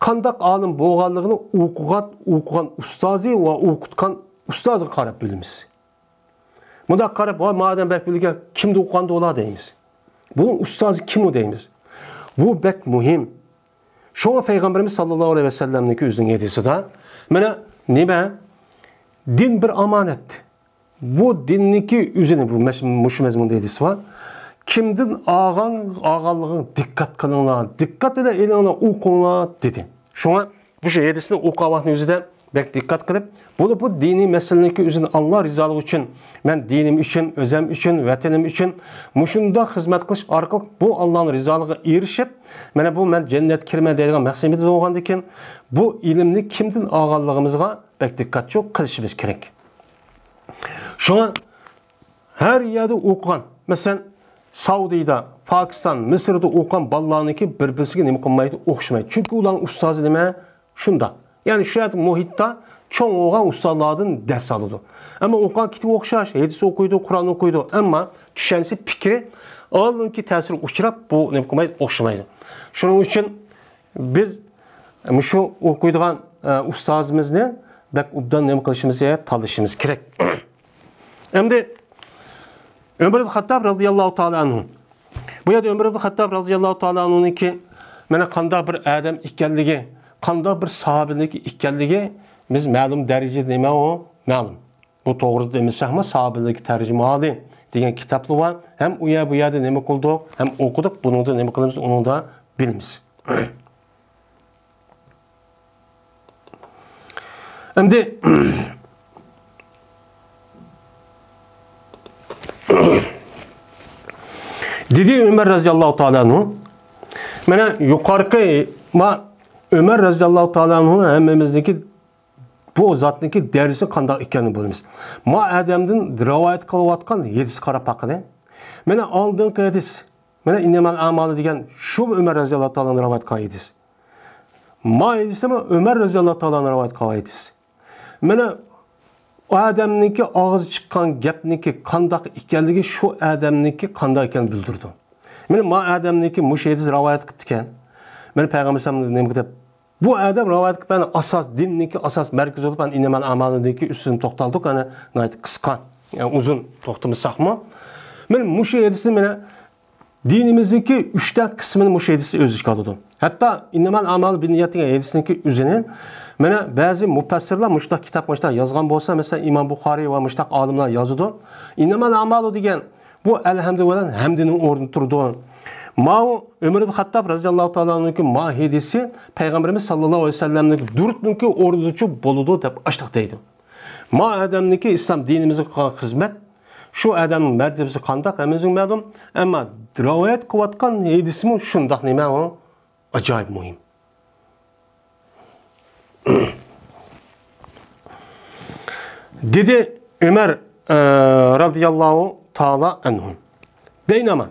qandaq alim bo'lganligini o'qigan o'qigan ustozi va o'qitgan ustozga qarab bilamiz. Qarab, "Voy, madem bek bilgan, kimni o'qiganda bo'lar" deymiz. Bunun ustozi kim o deymiz. Bu bek muhim. Şoňa Peygamberimiz sallallahu aleyhi ve sellem'deki özüň edisida mana nima din bir amanet. Bu dinniki üzüni bu muşu mezmunda edisi var. Kimdin ağan ağalığın dikkat kılınlar, dikkat ile elini okuyunlar dedi. Şoňa bu şey edisini okuwatny üzüde bek dikkat kılıp bunu bu dini meseleniki üzerine Allah rizalığı için ben dinim için, özem için, vatanım için muşunda hizmet kılış arkalık bu Allah'ın rizalığı erişip mana bu men cennet kirme deydigan maqsadimiz bo'lgandan bu ilmni kimdan olganligimizga bak diqqatli qilishimiz kerak. Shunga har yerda o'qigan masalan saudiyada pokiston misrda o'qigan bolalarniki bir birisiga nima qilmaydi o'xshamaydi chunki ularni ustozi nima shundoq ya'ni shu muhitda cho'ng bo'lgan ustozlardan dars oladi ammo o'qigan kitob o'xshash hadis o'qiydi qur'on o'qiydi ammo tushunchasi fikri oldingi ta'sir uchrab bu nima qilmaydi o'xshamaydi shuning uchun biz shu o'qiydigan ustozimizni bak obdan nima qilishimiz tanishimiz kerak. <coughs> Endi umar ibn hattob roziyallohu taolo anhu. Bu yerda umar ibn hattob roziyallohu taolo anhuniki mana qanday bir odam ekanligi qanday bir sahobilik ekanligi biz ma'lum darajada nima u ma'lum bu to'g'ri demasakmi sahobilik tarjimoli degan kitoblar bor ham u yer bu yerda nima qildik ham o'qidik bunida nima qilamiz unida bilamiz <clears throat> endi <clears throat> dedi Ömer radıyallahu taala anhu mana yuqorqi ma Ömer radıyallahu taala anhu hammamizniki bu zotniki darsi qanday ekanini bilamiz. Ma adamdan rivoyat qilayotgan hadis qarab baqidi mana oldingi hadis mana innamal amali degan shu Ömer radıyallahu taala rivoyat qilgan hadis ma hadisimi Ömer radıyallahu taala rivoyat qilgan hadis mana odamniki og'zi chiqqan gapniki qandoq ekanligi shu odamniki qandoq ekanini bildirdi. Mana ma odamniki mush hadis rivoyat qilibdi ekan. Mana payg'ambar alayhisalom nima deb bu odam rivoyat qilib asos dinniki asos markaz bo'lib inamal amalniki ustida to'xtaldik ana qisqa uzun to'xtamasaqmi mana mush hadisni mana dinimizdeki uchta qismini mush hadis o'z ichiga oladi hatto inamal amal biniyat degan hadisniki o'zini mana ba'zi mufassirlar mushtaq kitob mushtaq yozgan bo'lsa masalan imom buxoriy va mushtaq olimlar yozadi inamal amalu degan bu alhamdu bilan hamdini o'rni turdi Мау Өмір ибн Хаттаб разияллаху тааланыңки махидиси пайғамбарымыз саллаллаху алейхи вассаламның дуртныңки ордучу болуду деп аштық дейді. Ма адамныңки ислам динимизге кылган хизмет şu adamın mertebesi kandak emizin mədum. Ama rivayet kuvatkan hedisimi şundak neyme o acayip mühim. <clears throat> Dedi Ömer e, radıyallahu taala enhum. Beynama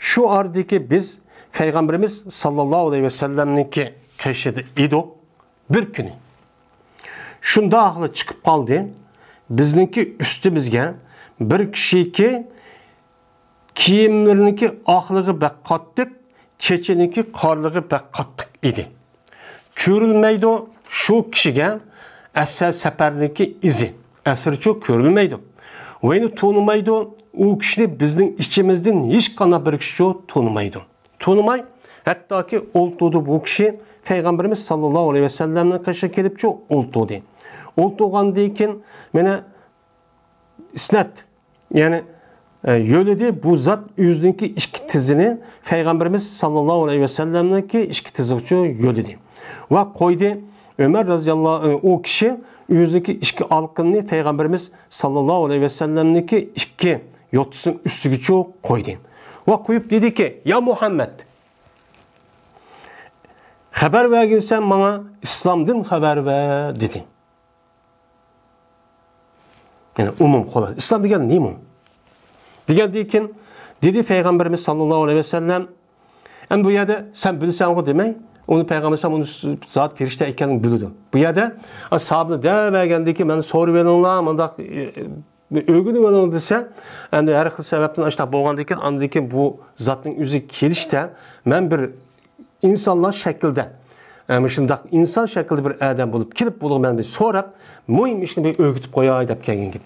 shu ordiki biz payg'ambarimiz sallallohu alayhi vasallamniki qishida edik bir kuni. Shundoqli chiqib qoldi. Bizniki ustimizga bir kishiki kiyimlarniki oqlig'i baq qattiq chechiniki qorlig'i baq qattiq edi. Ko'rilmaydi shu kishiga asar safarniki izi. Asirchu ko'rilmaydi. ойны тонымайды о кішіні біздің ішімізден ешқана бір кіші тонымайды тонымай әттаки ол туды бұл кіші пайғамбарымыз саллаллаху алейхи уассаламның қашы келіп чу ол туды ол туғанды екен міне снәт яғни bu zat yüzdünki işki tizini payg'ambarimiz sallallohu alayhi ve sellem'deki işki tizikçi yöledi. Ve koydu Ömer radıyallahu anh, o yüzdeki iki alkınını Peygamberimiz sallallahu aleyhi ve sellem'deki iki yotusun üstü çok koydu. Ve koyup dedi ki ya Muhammed haber vergin sen bana İslam'dan haber ver dedi. Yani umum kolay. İslam degen ne umum? Degen deyken dedi Peygamberimiz sallallahu aleyhi ve sellem en bu yerde sen bilsen o demeyi Onu Peygamber onu zat perişte ekanini bildi. Bu yerda sahabni demegendiki meni so'rab beringlar, mundaq o'rganib oling desa, endi har xil sababdan ashta bo'lgandan keyin bu zotning o'zi kelishda men bir insonlar shaklida shundoq inson shaklida bir odam bo'lib kelib bo'lib men bir so'rab muhim ishni bir o'rgatib qo'yay deb kelgan gap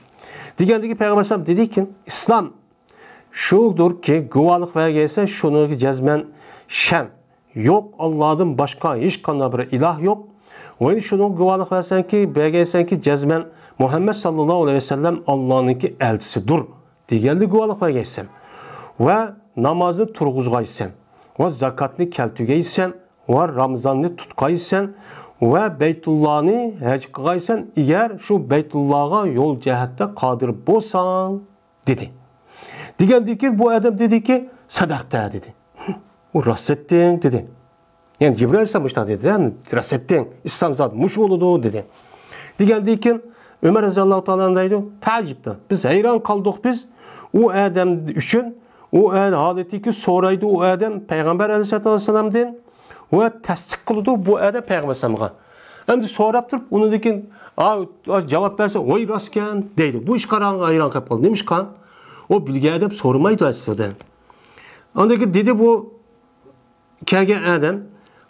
degandiki payg'ambar alayhisalom dediki islom shudirki guvohlik bergansa shuni jazman sham Yok Allah'dan başka hiç kanlı bir ilah yok. Ve şunu güvalık versen ki, belgeysen ki cezmen Muhammed sallallahu aleyhi ve sellem Allah'ınki elçisidir. Digeldi güvalık vergeysen. Ve namazını turguzgaysan. Ve zakatını keltügeysen. Ve Ramazanını tutkaysan. Ve Beytullah'ını hec kılgaysan. Eğer şu Beytullah'a yol cehette kadir bolsan dedi. Digeldi ki bu adam dedi ki sadakta dedi. U rost etding dedi. Ya'ni jibril alayhissalom shunaqa dedi. Rost etding islom zot mush bo'ludi dedi degandan keyin umar roziyallohu taolo deydi tajibda biz hayron qoldik biz. U odam uchun u holatiki so'raydi u odam payg'ambar alayhisalotu vassalomdan va tasdiq qiladi bu odam payg'ambar alayhisalomga endi so'rab turib undan keyin javob bersa voy rostkan deydi bu qolib qoldi nima ish qan u bilgan odam so'ramaydi aslida undan keyin dedi bu kelgan odam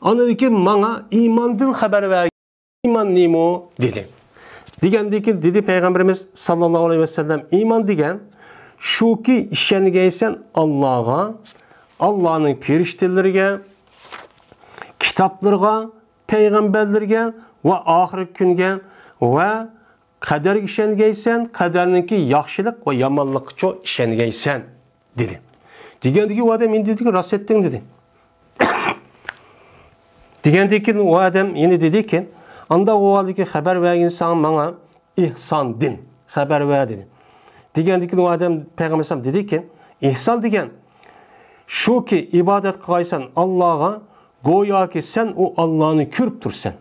andan keyin manga iymondan xabar ver iymon nima dedi. Degandan keyin dedi payg'ambarimiz sallallohu alayhi vasallam iymon degan shuki ishongansan allohga allohning ferishtalariga kitoblarga payg'ambarlarga va oxirgi kunga va qadarga ishongaysan qadarniki yaxshilik va yomonlikqa ishongaysan dedi. Degandiki u odam endi dediki rost aytding dedi degandan keyin u odam endi dediki anda u holdagi xabar berginsan manga ihson din xabar ver dedi. Degandan keyin u odam payg'ambar alayhisalom dediki ihson degan shuki ibodat qilgaysan allohga go'yoki sen u ollohni ko'rib tursan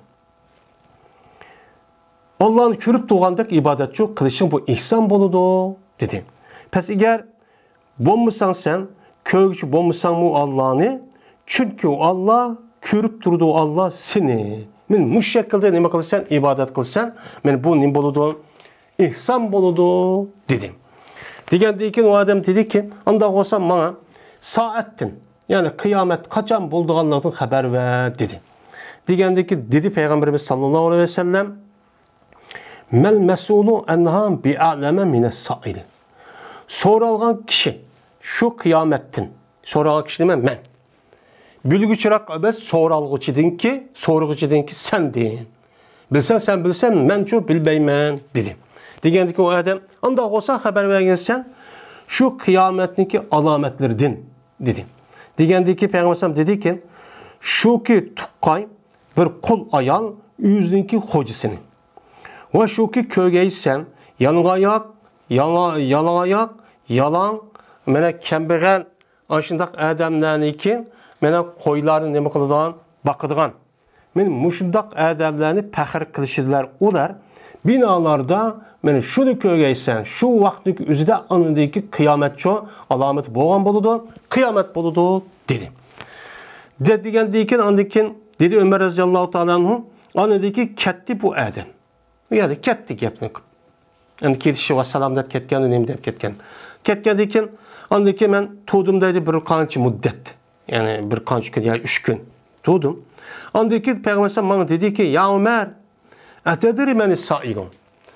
ollohni ko'rib turgandek ibodatchi qilishing bu ihson bo'ladi dedi. Past agar bo'lmasang sen ko'rguvchi bo'lmasangmi ollohni chunki olloh ko'rib turdi olloh seni men mush shaklda nima qilsan ibodat qilsan men bu nima bo'ladi ihson bo'ladi dedi degandan keyin u odam dediki undoq bo'lsa manga soatdan ya'ni qiyomat qachon bo'ldiganligidan xabar ver dedi degandan keyin dedi payg'ambarimiz sollallohu alayhi vasallam Mel mesulu enha bi'aleme mine saili. Soralgan kişi şu kıyamettin. Soralgan kişi deme men. Bilgüçürak abes soralgıçıdın ki, sorgıçıdın ki sen deyin. Bilsen sen bilsen men şu bilbeymen dedim. Degendik o adam anda olsa haber vergensen şu kıyametindeki alametlerden dedim. Degendiki Peygamber dedi ki şu ki tukkay bir kul ayal yüzünki hocasının. Va shuki ko'gaysan, yalang'oyoq, yalang'oyoq, yalang, mana kambag'al ana shundoq odamlarniki mana qo'ylarni nima qiladigan, boqadigan. Men mushundoq odamlarni faxr qilishdilar ular binolarda mana shuni ko'rgaysan, shu vaqtning o'zida anidagi qiyomatcho alomat bo'lgan bo'ladi, qiyomat bo'ladi dedi. Dedigandan keyin andan keyin dedi Umar roziyallohu taolo anhu, anidagi katta bu odam. Yani ketdik gapni qilib endi ketishi vassalom deb ketgan nima deb ketgan andan keyin man tug'dim deydi bir qancha muddat ya'ni bir qancha kun ya'ni uch kun tug'dim. Andan keyin payg'ambar alayhisalom manga dediki ya umar atadri mani sailun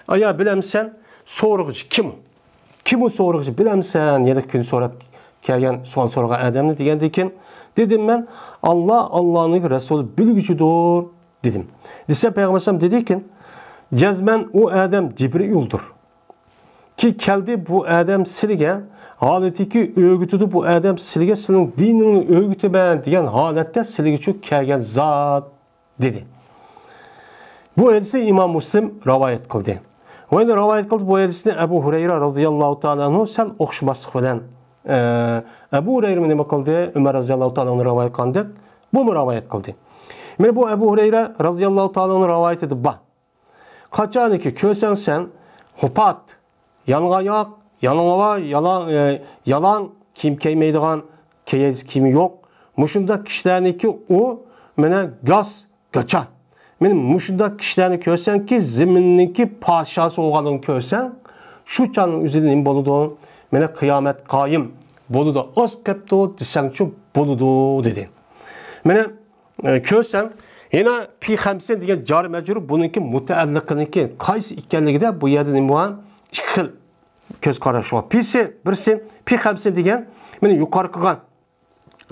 aya bilamsan so'rg'ichi kim? Kim u so'rg'ichi bilamsan yana kun so'rab kelgan savol so'ragan odamni degandan keyin dedim man olloh allohning rasuli bilguchidir dedim. Desa payg'ambar alayhisalom dediki Cezmen o Adem Cibril'dur. Ki geldi bu Adem silge Halbuki ki, örgütüdür bu ədəm silgəsinin dininin örgütü mən deyən halətdə silgiçü kərgən zat dedi. Bu hədisi İmam Müslim rivayet qıldı. Və indi rivayet qıldı bu hədisini Əbu Hüreyrə rəziyallahu təala anhu sən oxşmaslıq bilən e, Əbu Hüreyrə nə qıldı? Ömər rəziyallahu təala anhu rivayet qandı. Bu mu rivayet qıldı? Mən bu Əbu Hüreyrə rəziyallahu təala anhu rivayet edib bax. Qaçanı ki, körsən sən, hopat, yanğayaq, yalangava, yalan, e, yalan kim keymeydiğen keyez kimi yok. Muşunda kişilerniki o mene gaz kaçan. Men muşunda kişilerini kösen ki ziminniki padişahı olganını kösen şu canın üzerinin boludu. Mene kıyamet kayım boludu. Az kepto desangçu boludu dedi. Mene e, kösen yana pi hamsin degan jori majrur buniki mutaalliqiniki qaysi ekanligida bu yerda nima bor ikki xil ko'z qarash bor pisi birsi pi hamsin degan mana yuqori qilgan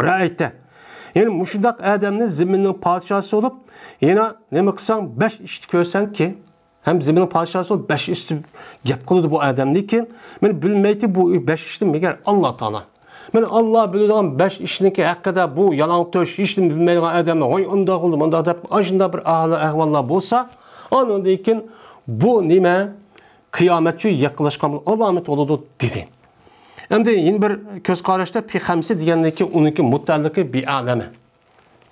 raaytda ya'ni mushundoq odamni ziminning podshosi bo'lib yana nima qilsang besh ishni ko'rsangki ham ziminning podshosi bo'lib besh ishni gap qiladi bu odamniki mana bilmaydi bu besh ishni megar alloh taolo Мен Алла білген бәш ішінеке әққада бұл ялаң төш ешін білмеген әдемі ой онда қылды мында деп ажында бір ағалы әхвалла болса анын дейкен бұл неме қияметші qiyomatga yaqinlashganga alomat bo'ladi dedi endi yana bir ko'z qarashda pi hamsi degandaki uniki mutallaqi bi alami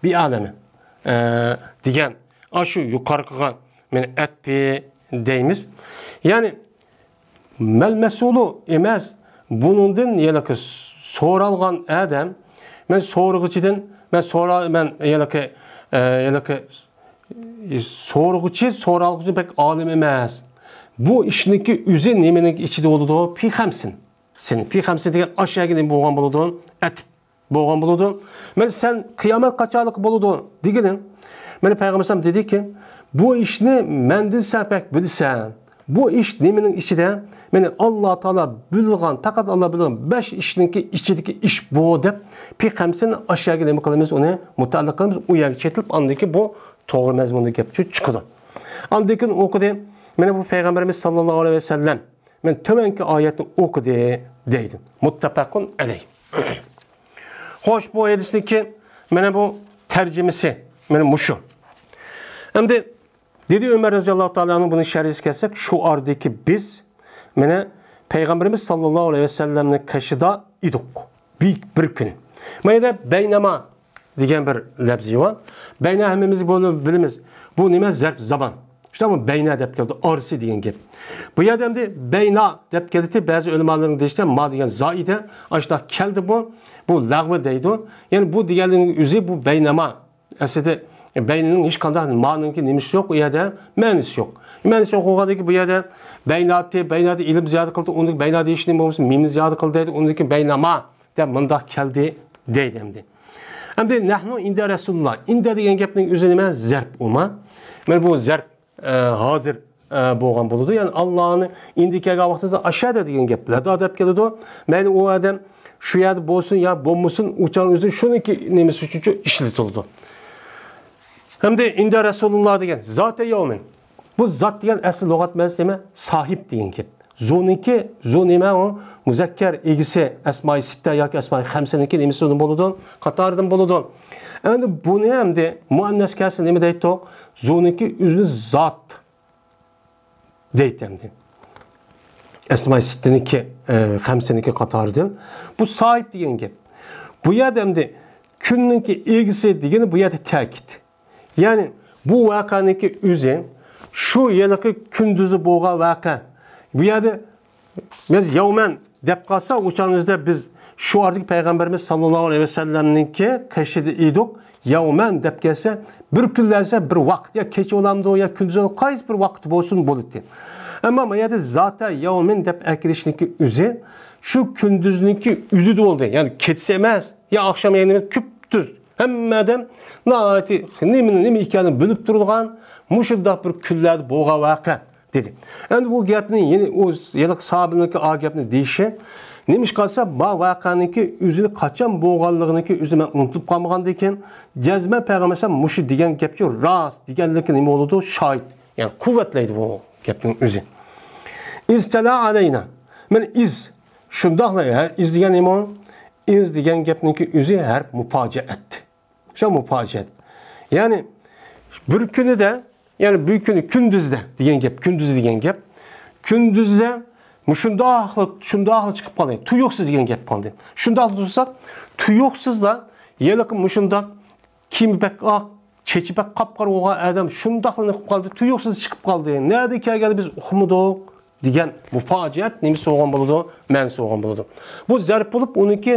bi alami e, degan ana shu yuqoriga men atpi deymiz ya'ni mal masulu emas buningdan yanaki so'ralgan adam men so'rg'ichidan men so'ra men yanaki yanaki so'rg'ichi so'ralg'ichi bek olim emas bu ishniki o'zi nimaning ichida bo'ladi pixamsin seni pixamsin degan oshagini bo'lgan bo'ladi atib bo'lgan bo'ladi mana sen qiyomat qachonlik bo'ladi deganim mana payg'ambar alayhisalom dediki bu ishni mandan sen pek bilsan bu iş nimenin içinde meni Allah Teala bilgan, fakat Allah bilgan 5 işninki içideki iş bu deb peygamberin aşağıya nima qilamiz uni mutaalliq qilamiz u yerga chetilib andiki bu to'g'ri mazmunda gap chiqadi andan keyin o'qidi mana bu payg'ambarimiz sallallohu alayhi vasallam men to'manki oyatni o'qidi deydi muttafaqun alayh xo'sh <clears throat> bu hadisniki mana bu tarjimasi mana mushu endi dedi ömer roziyallohu taoloning buni sharhiga kelsak shu ordagi biz mana payg'ambarimiz sallallohu alayhi vasallamni qishida edik buyuk bir kuni mana yerda baynama degan bir labzi bor bayna hammamiz bilamiz bu nima zarb zabon işte beyna deb keldi orsi degan gap bu yerda endi bayna deb keldi ba'zi ulamolarning deyishicha ma degan zoida ashta keldi bu bu lag'vi deydi. Ya'ni bu deganning o'zi bu baynama aslida beyninin hech qanday ma'niki nimasi yo'q u yerda ma'nisi yo'q ma'nisi yo'q bo'lgandiki bu yerda baynati baynati ilm ziyoda qildi uni bayna deyishni bo'lmasa mimni ziyoda qildi deydi uniki baynama deb mundoq keldi deydi endi endi nahnu inda rasululloh inda degan gapning o'zi nima zarb uma mana bu zarb hozir bo'lgan bo'ladi ya'ni allohni endi kelgan vaqtida ashada degan gaplarda deb keladi mayli u odam shu yerda bo'lsin yo bo'lmasin uchan o'zi shuniki nimasi uchun ishlatildi hamda inda rasululloh degan zoti yovmin bu zot degan asl lug'at ma'nosi nima sohib degan gap zoniki zo nima u muzakkar egisi asmoi sitta yoki asmoi hamsaniki nimasi bo'ladi qatoridan bo'ladi endi buni hamda muannas kelsa nima deydi zoniki o'zini zot deydi hamda asmoi sittaniki hamsaniki e, qatoridan bu sohib degan gap bu yerda hamda kunniki egisi degani bu yerda ta'kid ya'ni bu voqeaniki o'zi shu yilqi kunduzi bo'lgan voqea bu yerda biz yovman deb qolsa o'shanizda biz shu ordagi payg'ambarimiz sallallohu alayhi vasallamniki qishida edik yovman deb kelsa bir kunlarsa bir vaqt yo kecha bo'lamdi yo kunduz qaysi bir vaqt bo'lsin bo'ladi ammo bu yerda zota yovmin deb akilishniki o'zi shu kunduzniki o'zi bo'ldi. Ya'ni kechsa emas yo oqshom emas hammadam hammadan nihoyatda nima ekanini bilib turgan mushundoq bir kunlarda bo'lgan voqea dedi. Endi bu gapni yana o'z yana sahobaniki a gapni deyishi qolsa bu voqeaniki o'zini qachon bo'lganliginiki o'zi man unutib qolmagan ekan jazma payg'ambar alayhisalom mushu degan gapchi rost deganligi nima bo'ladi shoid ya'ni quvvatlaydi bu gapning o'zi istala alayna mana iz shundoqla iz degan nima iz degan gapniki o'zi harf mufojaat işte mufaciat. Yani bir günü de yani bir günü kündüzde degan gap, kündüz degan gap. Kündüzde shundoq shundoq chiqib qoldi. Tuyuqsiz degan gap qoldi. Shundoq tursak, tuyuqsizlar yeliqim mushundoq kim bak oq chechib qop qora bo'lgan odam shundoq qilib qoldi, tuyuqsiz chiqib qoldi. Nerede kelganda biz uqmadik degan bu mufojiat nimasi bo'lgan bo'ladi, ma'nosi bo'lgan bo'ladi. Bu zarb bo'lib, uniki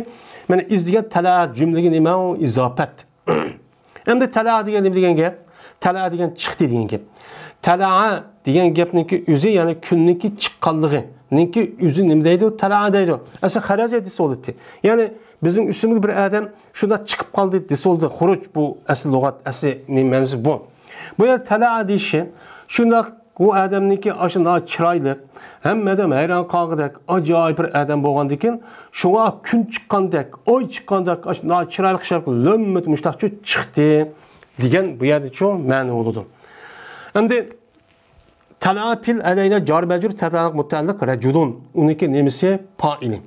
mana izdegan tala jumlaga nima u izofat. <clears throat> endi talaa degan nima degan gap talaa degan chiqdi degan gap talaa degan gapniki o'zi ya'ni kunniki chiqqanligi. Ninki o'zi nima deydi? Talaa deydi. Asli xaraja desa bo'ladi ya'ni bizning ustimizga bir odam shunda chiqib qoldi desa bo'ladi xuruj bu asli lug'at asli ma'nosi bu? Bu yer talaa deyishi shundoq u odamniki shundoq chiroyli hammadan hayron qolgidek ajoyib bir odam bo'lgandan keyin shunga kun chiqqandek oy chiqqandek chiroyli qishab lo'mmit mushtaqchu chiqdi degan bu yerda shu ma'no bo'ladi. Endi talapil alayna jor majur tataliq mutaalliq rajulun uniki nemisi faili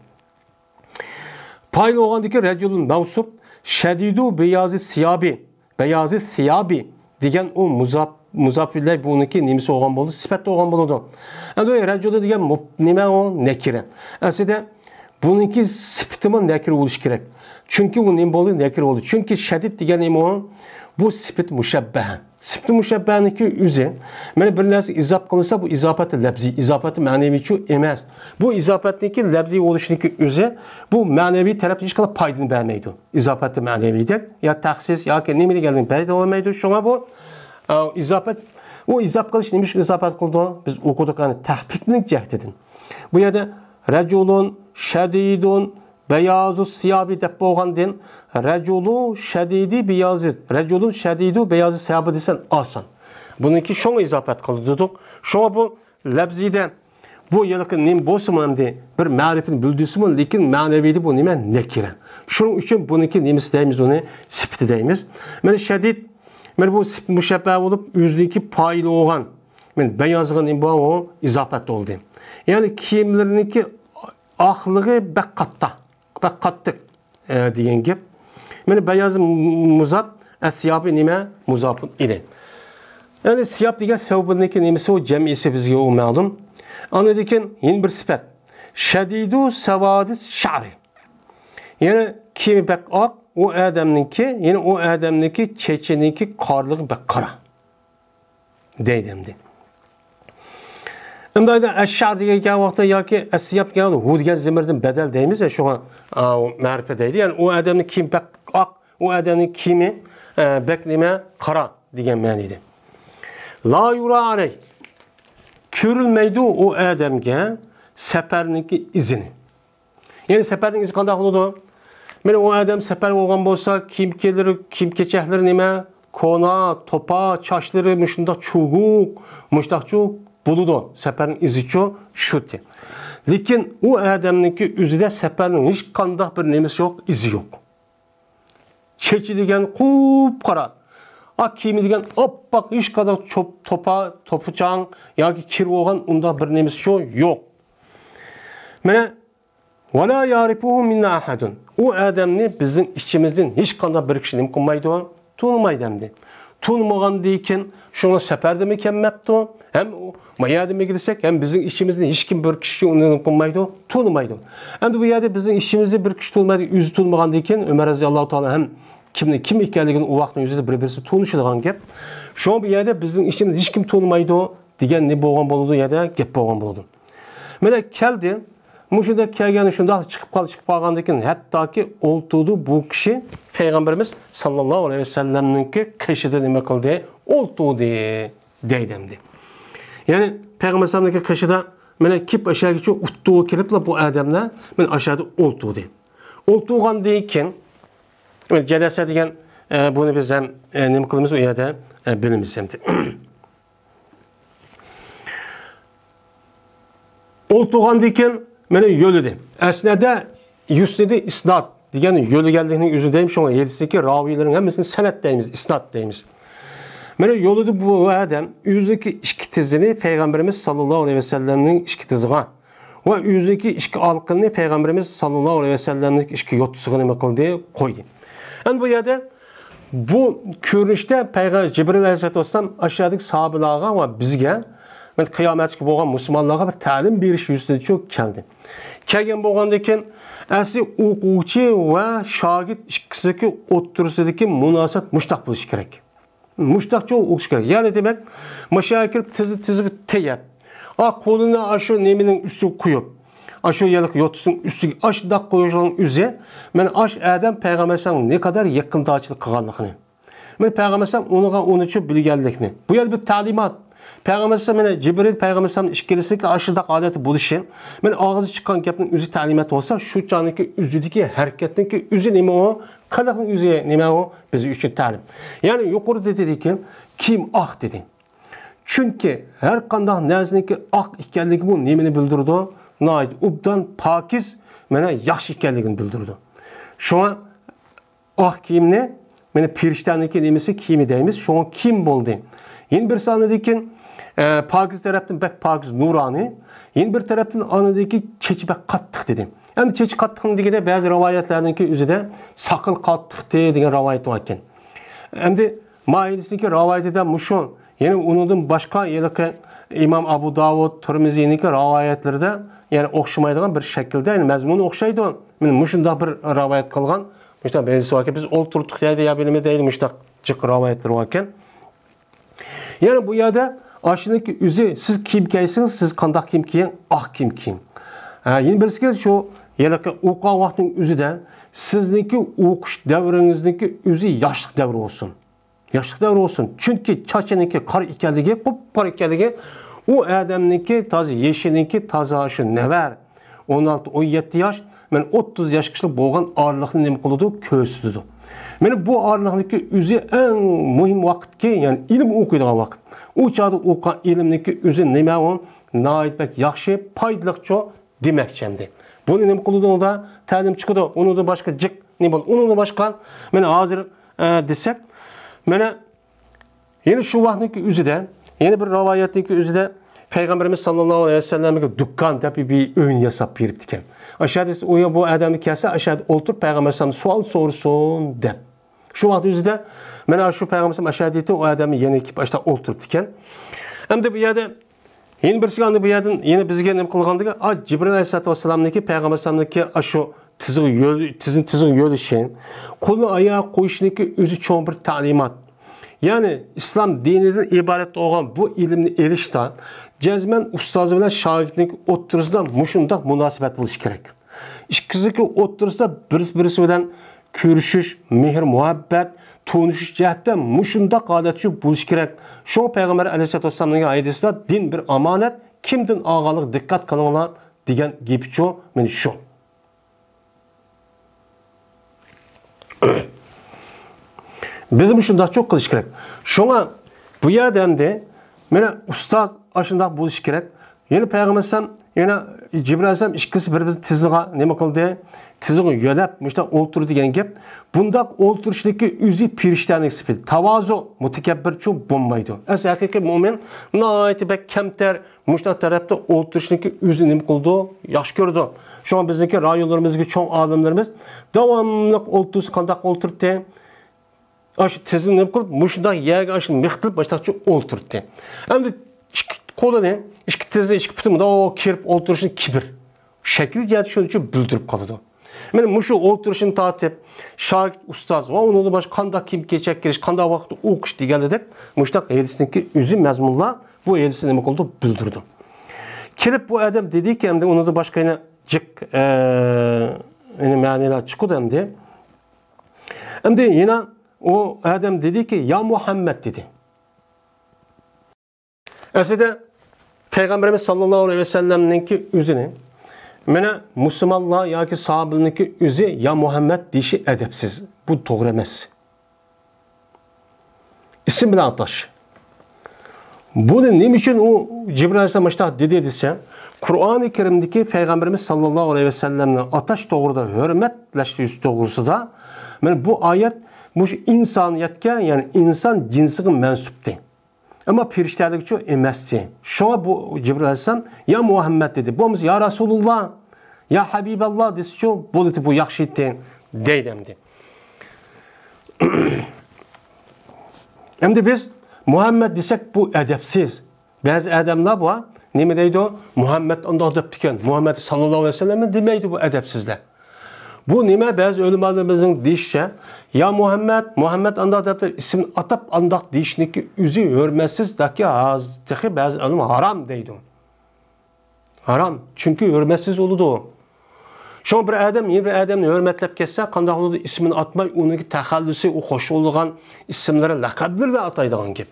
fail bo'lgandan keyin rajulun mavsub shadidu beyozi siyobi beyozi siyobi degan u muzab muzafirlar buniki nimasi bo'lgan bo'ldi sifat bo'lgan bo'ladi endi rajuli degan nima u nakira aslida buniki sifatimi nakira bo'lishi kerak chunki u nima bo'ldi nakira bo'ldi chunki shadid degan nima bu sifat mushabbaha sifat mushabbahaniki o'zi mana bir narsa izof qilinsa bu izofati labziy izofati ma'naviychu emas bu izofatniki labziy bo'lishniki o'zi bu ma'naviy tarafga hech qanday foydani bermaydi izofati ma'naviydek yo taxsis yoki nima deganligini bayda olmaydi shunga bu. İzofat u izof qilish nima uchun izofat qildi biz o'qidik ani tahqiqning jahdidan bu yerda rajulun shadidun beyazu siyabi deb bo'lgandan rajulu shadidi beyazi rajulun shadidu beyazi siyabi desan oson buniki shunga izofat qildi dedik. Shunga bu labzida bu yilqi nim bo'lsin endi bir ma'rifini bildirsin lekin ma'naviyda bu nima nakira shuning uchun buniki nemasi deymiz uni sifati deymiz mana shadid mana bu mushabba bo'lib o'ziniki foyli bo'lgan men beyazlığı nima bu o izafat oldu. Ya'ni kiyimlariniki oqligi bak qatta bak qattiq e, degan gap mana bayozi muzab asyobi nima muzofun edi ya'ni siyob degan savbiniki nimasi u jamisi bizga u ma'lum Anladı ki yeni bir sifat. Şedidu sevadis şa'ri. Yani kimi bek ak o adamninki yani o adamninki çeçeninki karlığı bek kara. Deydimdi. Ümdayda eşşar degan vaqtda yoki asiyab degan hu degan zimirdan badal deymiz ya shunga ma'rifa deydi. Ya'ni u odamni kiyim bak oq, u odamni kiyimi bak nima qora degan ma'nida. La yura alayh ko'rilmaydi u odamga safarniki izini ya'ni safarning izi qanday bo'ladi mana u odam safar bo'lgan bo'lsa kiyim keliri kiyim kechaklari nima kona topa chochlari shundoq chuguq mushtaqchuq bo'ladi safarning izichu shuti lekin u odamniki o'zida safarning hech qanday bir nimasi yo'q izi yo'q chechi degan qup qora ak kiyimi degan oppoq hech qadar topa to'pichang yoki kir bo'lgan unda bir nemasi shu yo'q mana vala yarifuhu minna ahadun. U odamni bizning ichimizdan hech qanday bir kishi nima qilmaydi tunimaydi endi tunimagandan keyin shuni safardami kelmabdi ham mayadimi gitsak ham bizning ichimizdan hech kim bir kishi uni nima qilmaydi tunimaydi endi bu yerda bizning ichimizda bir kishi tunimaydi o'zi tunimagandan keyin umar roziyallohu taolo ham kimni kim ekanligini u vaqtni o'zida bir birisi tunishadigan gap shu bu yerda bizning ichimizda hech kim tonimaydi degan ne bo'lgan bo'ladi yerda gap bo'lgan bo'ladi mana keldi mushunda kelgani shundoq chiqib qoldi chiqib qolgandan keyin hattoki o'ltirdi bu kishi payg'ambarimiz sallallohu alayhi vasallamniki qishida nima qildi o'ltirdi deydi ya'ni payg'ambar alayhisalomniki qishida mana kip ashagacha utdi kelibla bu odamlar mana ashada o'ltirdi o'ltirgandan keyin Cədəsə deyən e, bunu biz həm e, nim qılımız o yerdə e, bilimiz hemdir. <clears throat> Oltuğandan keyin mənə yölüdür. Əslində yüsnədə isnad degan yo'li geldiğinin yüzündeyim şu an yedisindeki ravilerin hepsini senet deyimiz, isnat deyimiz. Mana yo'lida bu adam o'zidagi ikki tizini payg'ambarimiz sollallohu alayhi vasallamning ikki tiziga va o'zidagi ikki olqinni payg'ambarimiz sollallohu alayhi vasallamning ikki yo'ttisiga nima qildi qo'ydi Endi bu yerda bu ko'rinishda payg'ambar jibril alayhisalotu vassalam aşağıdaki sahobalarga va bizga qiyomatga bo'lgan musulmonlarga bir ta'lim berish yuzida cho'k keldi kelgan bo'lgandan keyin asli o'quvchi va shogird ikkisidagi o'ttirisidagi munosabat mushtaq bo'lishi kerak mushtaqcha o'qish kerak ya'ni demak mashaya kirib tizi tiziga teyab qo'lini shu nemaning ustiga qo'yib Aşı yılık yotusun üstü aş da koyuşun üzü men aş Adem peygambersen ne kadar yakındaçılık kılganlıkını. Men peygambersem onuğa onu için bilgenlikni. Bu yer bir talimat. Peygambersem mene Cibril peygambersem işkilisindeki aşırda adeti buluşun. Men ağzı çıkan gapning üzü talimat olsa şu caniki üzüdeki hareketindeki üzü nima o? Qadaqning üzü nima o? Biz üçün talim. Yani yuqorida dedik kim ah dedi. Chunki har qanday narsaniki ah ekanligi bu nimani bildirdi? nait ubdan pakiz mana yaxshi ekanligini bildirdi shunga oq kiyimni mana perishtaniki nemasi kiyimi deymiz shunga kiyim bo'ldi yana bir sanadikin e, pokiz tarafdan bak pokiz nuroniy yana bir tarafdan anadiki chechi bak qattiq dedi endi chechi qattiqni deganda ba'zi rivoyatlarniki o'zida saqil qattiqdi degan rivoyat bor ekan. Endi maidisniki rivoyatida mushu ya'ni unidan boshqa imom abu davud termiziyniki rivoyatlarida yani o'xshamaydigan bir shaklda yani mazmuni o'xshaydi. Mana mushundoq bir rivoyat qilgan. Mushtaq biz o'ltirdik deydi yo bilmaydi deydi mushtaq jiq rivoyatlar bor ekan. Ya'ni bu yerda oshniki o'zi siz kiyim kiysangiz siz qandoq kiyim kiying oq kiyim kiying? Yana birisiga shu yanaqa o'qigan vaqtning o'zida sizniki o'qish davringizniki o'zi yoshlik davri bo'lsin yoshlik davri bo'lsin chunki chochiniki qora ekanligi qup qora ekanligi u odamniki toza yeshiniki toza shu nevar 16-17 yosh mana 30 yoshgacha bo'lgan orliqni nima qiladi ko'rsatadi mana bu orliqniki o'zi eng muhim vaqtki ya'ni ilm o'qiydigan vaqt u chog'da o'qigan ilmniki o'zi nima u nait yaxshi foydaliqcho demoqchi buni nima qildi unda ta'lim chiqadi unida boshqa jiq nima bo'ldi unida boshqa mana hozir desak mana yana shu vaqtniki o'zida yana bir rivoyatniki o'zida payg'ambarimiz sallallohu alayhi vasallamga dukkan deb bir o'yin yasab beribdi ekan ashadi u bu odamni kelsa ashadi o'ltirib payg'ambar alayhisalom savol so'rasin deb shu vaqt o'zida mana shu payg'ambar alayhisalom ashadi u odamni yana kelib ashda o'ltiribdi ekan endi bu yerda Ен бір шығанды бұядын, ені бізге нем қылғандығы, а, Жибрил Алисату Ассаламныки, Пайғамбар Ассаламныки ашу tizin yol tizin tizin yo'lishin qo'lni oyoq qo'yishniki o'zi cho'ng bir ta'limot. Ya'ni islom dinidan iborat bo'lgan bu ilmni erishda jazman ustozi bilan shogirdniki o'ttirisida mushundoq munosabat bo'lishi kerak. Ikkisiniki o'ttirisida birisi birisi bilan ko'rishish mehr muhabbat jihatda mushundoq holatchi bo'lishi kerak shu payg'ambar alayhisalotu vassalomning hadisida din bir omonat kimdan olganlik diqqat qilinglar degan gapichu mana shu biz shundoq cho'q qilish kerak shunga bu yerda endi mana ustoz shundoq bo'lishi kerak yana payg'ambar alayhisalom yana jibril alayhisalom ikkisi bir birini tiziga nima qildi tizig'i yo'lab mushta o'ltir degan gap bundoq o'ltirishniki o'zi perishtaning sifati tavozu mutakabbirchu bo'lmaydi as haqiqiy mo'min nihoyatda bak kamtar mushta tarafda o'ltirishniki o'zi nima qildi yaxshi ko'rdi shu bizniki rayonlarimizga cho'ng olimlarimiz davomli o'ltirsa qandoq o'ltirdi shu tizimni nima qilib mushundoq yerga shu mix qilib boshqacha o'ltirdi endi ikki qo'lini ikki tizni ikki putini kirib o'ltirishni kibr shakli jihati shuning uchun bildirib qoladi Мен мушу олтырышын татып, шагирт устаз ва уну баш кандай ким кечек кириш, кандай вакытта окуш дегенде муштак элисники үзү мазмунла бу элиси неме кылды билдирди. Келип бу адам деди ки эмди уну башка эне жик эне маанилар чыкты эмди. Эмди yana o adam dedi ki ya Muhammed dedi. Aslında Peygamberimiz sallallahu aleyhi ve sellem'ninki üzünü Mene Müslümanlar ya ki sahabınınki üzü ya Muhammed dişi edepsiz. Bu doğru emas. İsim bilen ataş. Bunu ne için o Cibril Aleyhisselam işte dedi dese Kur'an-ı Kerim'deki Peygamberimiz sallallahu aleyhi ve sellem'le ataş doğruda hürmetleştiği doğrusu da yani bu ayet bu insaniyetke yani insan cinsine mensuptu. Ama periştelik çok emesti. Şuna bu Cibril Aleyhisselam ya Muhammed dedi. Bu ya Resulullah Ya Habiballah desichu bo'ldi bu yaxshi etding <clears throat> deydi endi endi biz muhammad desak bu adabsiz ba'zi odamlar bor nima deydi muhammad undoq debdi ekan muhammad sallallohu alayhi vasallam demaydi bu adabsizlar bu nima ba'zi ulamolarimizni deyishicha ya muhammad muhammad undoq debdi ismni atab undoq deyishniki o'zi hurmatsiz daki ba'zi olim harom deydi harom chunki hurmatsiz bo'ladi u Şoň bir adam ýene bir adamny hörmetlep kesse, qanday boldy ismini atmay, onuňky tahallusi, o hoş bolgan isimlere lakab berdi ataydygan gep.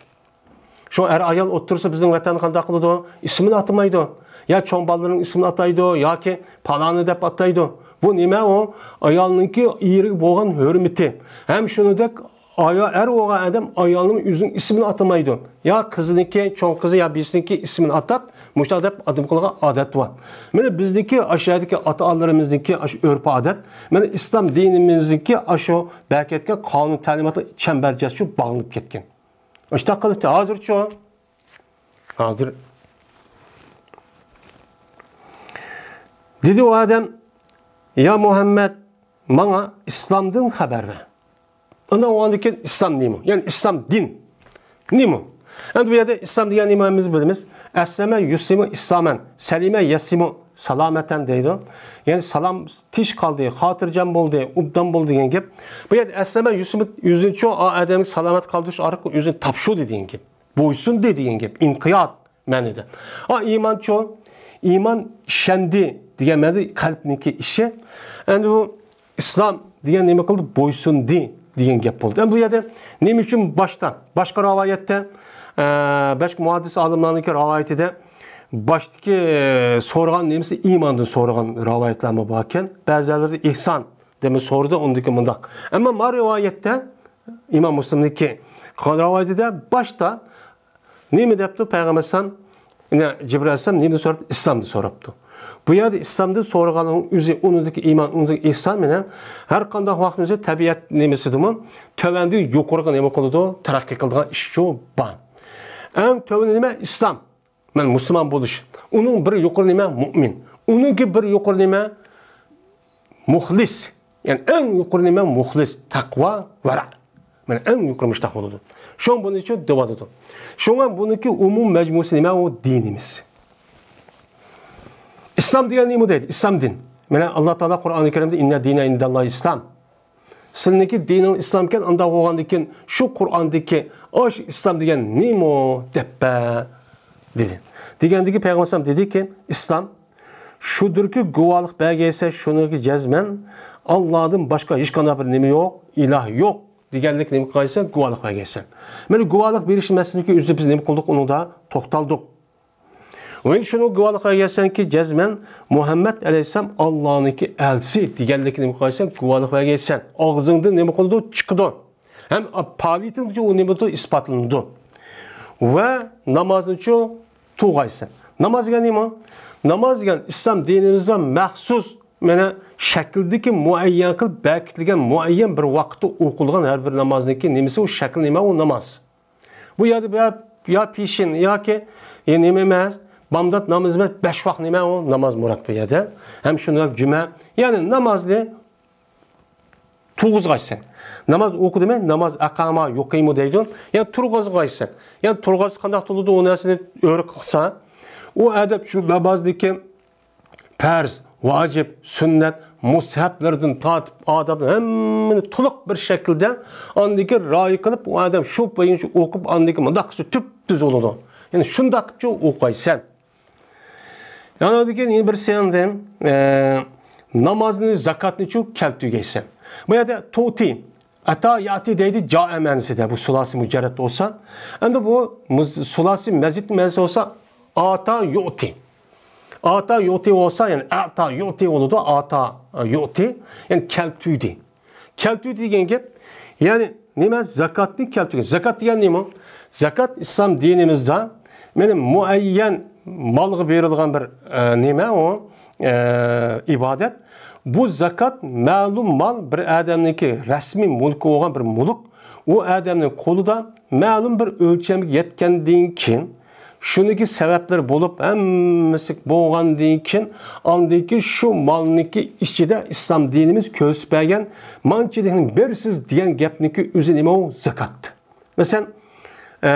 Şo er ayal otursa bizning vatan qanday qıldy? İsmini atmaydy. Ya çoň balaryň ismini ataydy, ýa-ki palany dep ataydy. Bu nime o? Ayalnınki ýeri bolgan hörmeti. Hem şunudek aya er oğa adam ayalının üzün ismini atamaydı. Ya kızınınki, çoğun kızı ya bisininki ismini atap, Muşta dep adım kılga adet var. Mene bizdeki aşağıdaki atalarımızdaki aş örpü adet, mene İslam dinimizdeki aşo berketke kanun talimatı çembercesi şu bağlanıp ketken. İşte kılıçta hazır şu. Hazır. Dedi o adam, ya Muhammed bana İslam'dan haber ver. Ondan o andaki İslam neymi? Yani İslam din. Neymi? Yani bu yerde İslam diyen imamımız bilimiz. Əsləmə yusimu İslamən, səlimə yesimu salamətən deydi. Yəni salam tiş qaldı, xatircəm oldu, ubdan oldu degan gap. Bu yerdə əsləmə yusimu yüzünçü o adamın salamat qaldışı arıq yüzün tapşu dediğin gap. Boysun dediğin gap, inqiyat mənidir. Ha iman ço, iman şəndi degan məni qalbniki işi. Endi bu İslam degan nima qildi? Boysundi degan gap bo'ldi. Endi bu yerda nima uchun boshdan, boshqa rivoyatda ee, Bəşk muhaddis alimlarınki rivayətində başdakı e, sorğan nemisi imandan sorğan rivayətlərmə bakən, bəziləri ihsan demək sordu ondakı mındaq. Amma ma rivayətdə İmam Müslimdəki rivayətdə başda nə mi deyibdi Peyğəmbər yine Cibril Aleyhisselam neyini sorup? İslam'dı soruptu. Bu yerda islomni so'raganning o'zi unidagi iymon unidagi ihson bilan har qanday vaqtimizda tabiat nimasidimi tövanda yuqoriga nima qiladi taraqqiy qiladigan ish shu bor eng tövanda nima islom man musulmon bo'lish uning bir yuqori nima mo'min uniki bir yuqori nima muxlis ya'ni eng yuqori nima muxlis taqvo vara. Mana eng yuqori mushtaq bo'ladi shu buning uchun devodidi shunga buniki umum majmusi nima u dinimiz. İslam degan nima deydi? İslam din. Mana Alloh taolo Qur'oni Karimda inna dina indalloh islom. Sizniki dining islom ekan, unda bo'lgandan keyin shu Qur'ondagi osh islom degan nima debba dedi. Degandagi payg'ambar dediki, islom shudurki guvohlik bergaysa shuniki jazman Allohdan boshqa hech qanday bir nima yo'q, iloh yo'q deganlik nima qilsa guvohlik bergaysan. Mana guvohlik berish masalasiga o'zi biz nima qildik, Onun üçün o guvalıq vergəsən ki, cezmen Muhammed əleyhisselam Allah'ınki elsi digərlikini müqayisən guvalıq gelsen. Ağzında ne qıldı? Çıkıdı. Hem paliyetin ki, o ne ispatlandı. Ve namazın ki, tuğaysan. Namaz degan nima? Namaz degan islom məxsus maxsus mana shakldagi muayyan qilib bekitilgan muayyan bir vaqtda o'qilgan har bir namozniki nimasi u shakl nima u namoz. Bu yada, ya pişin, ya ki, ya nima emas, Bamdat namazı beş vakit nime o namaz murat bu yerde. Hem şunu cüme. Yani namazlı tuğuz kaçsan. Namaz oku demek namaz akama yokayım deydi. Yani turgaz kaçsan. Yani turgaz kandak tuludu o nesini öğrek kılsa. O edep şu namazdaki perz, vacip, sünnet, mushaplardan tatip adab hemmini to'liq bir shaklda andiki rioya qilib u odam shu boyuncha o'qib andiki mundoq tüp tuz bo'ladi ya'ni shundoq qilib o'qiysan Yani degan bir sendan e, namozni zakotni chu keltirgaysan bu yerda tuti ata yati deydi cae ma'nosida bu sulasi mujarrad bo'lsa endi bu sulasi mazid ma'nosi bo'lsa ata yuti. Ata yuti bo'lsa ya'ni ata yuti bo'ladi ata yuti ya'ni keltirdi keltirdi degan gap ya'ni nima zakotni keltirgan zakot degan nima zakot islom dinimizda mana muayyan malga berilgan bir e, nima o e, ibadet. Bu zakat ma'lum mal bir odamniki rasmiy mulki bo'lgan bir mulk u odamning qo'lida ma'lum bir o'lchamga yetgandan keyin shuniki sabablar bo'lib hammasi bo'lgandan keyin andiki shu molniki ichida islom dinimiz ko'rsatib bergan manchilikni bersiz degan gapniki o'zi nima u zakot masalan e,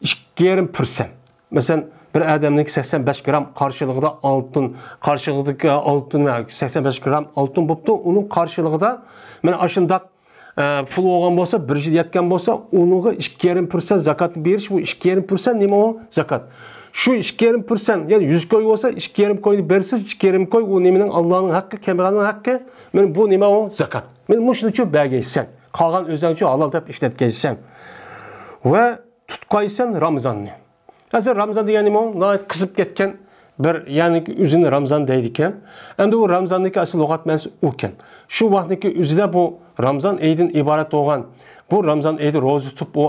ikki yarim persent masalan bir adamniki 85 gram karşılığında altın, karşılığındaki altın 85 gram altın bo'pti, Onun karşılığında mana aşındak e, pul bo'lgan bolsa, bir yil yetgan bolsa, unuga 2,5% zakat berish bu 2,5% nima o? Zakat. Shu 2,5% yani 100 koy olsa 2,5 koyni bersiz, 2,5 koy u nimaning Allohning haqqi, kambag'alning haqqi. Men bu nima o? Zakat. Men mushuni uchun bergaysan. Qolgan o'zing uchun halol deb ishlatgaysan. Va tutqaysan Ramazonni. Hozir nima? Nihoyat qizib ketgan bir ya'ni o'zini Ramazon deydi ekan. Endi u Ramazonniki asl lug'at ma'nosi u ekan. Shu vaqtniki o'zida bu Ramazon Eydin iborat bo'lgan bu Ramazon Eydi ro'za tutib u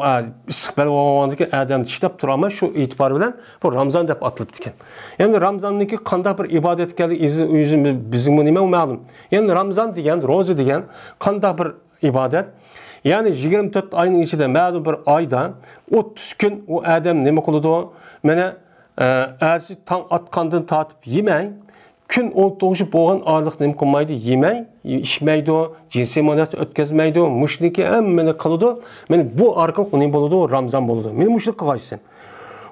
istiqbal bo'lgandiki odam tishlab turama shu e'tibor bilan bu Ramazon deb atilibdi ekan. Endi Ramazonniki qanday bir ibodat ekanligi o'zi bizning nima ma'lum. Endi Ramazon degan ro'za degan qanday bir ibodat ya'ni yigirma to'rt oyning ichida ma'lum bir oyda o'ttiz kun u odam nima qiladi mana ersi tong otgandan tortib yemay kun o'ltirishib bo'lgan orliq nima qilmaydi yemay ichmaydi jinsiy munosabat o'tkazmaydi mushniki hammani qiladi mana bu orqali nima bo'ladi ramzon bo'ladi meni mushlik qilg'aysan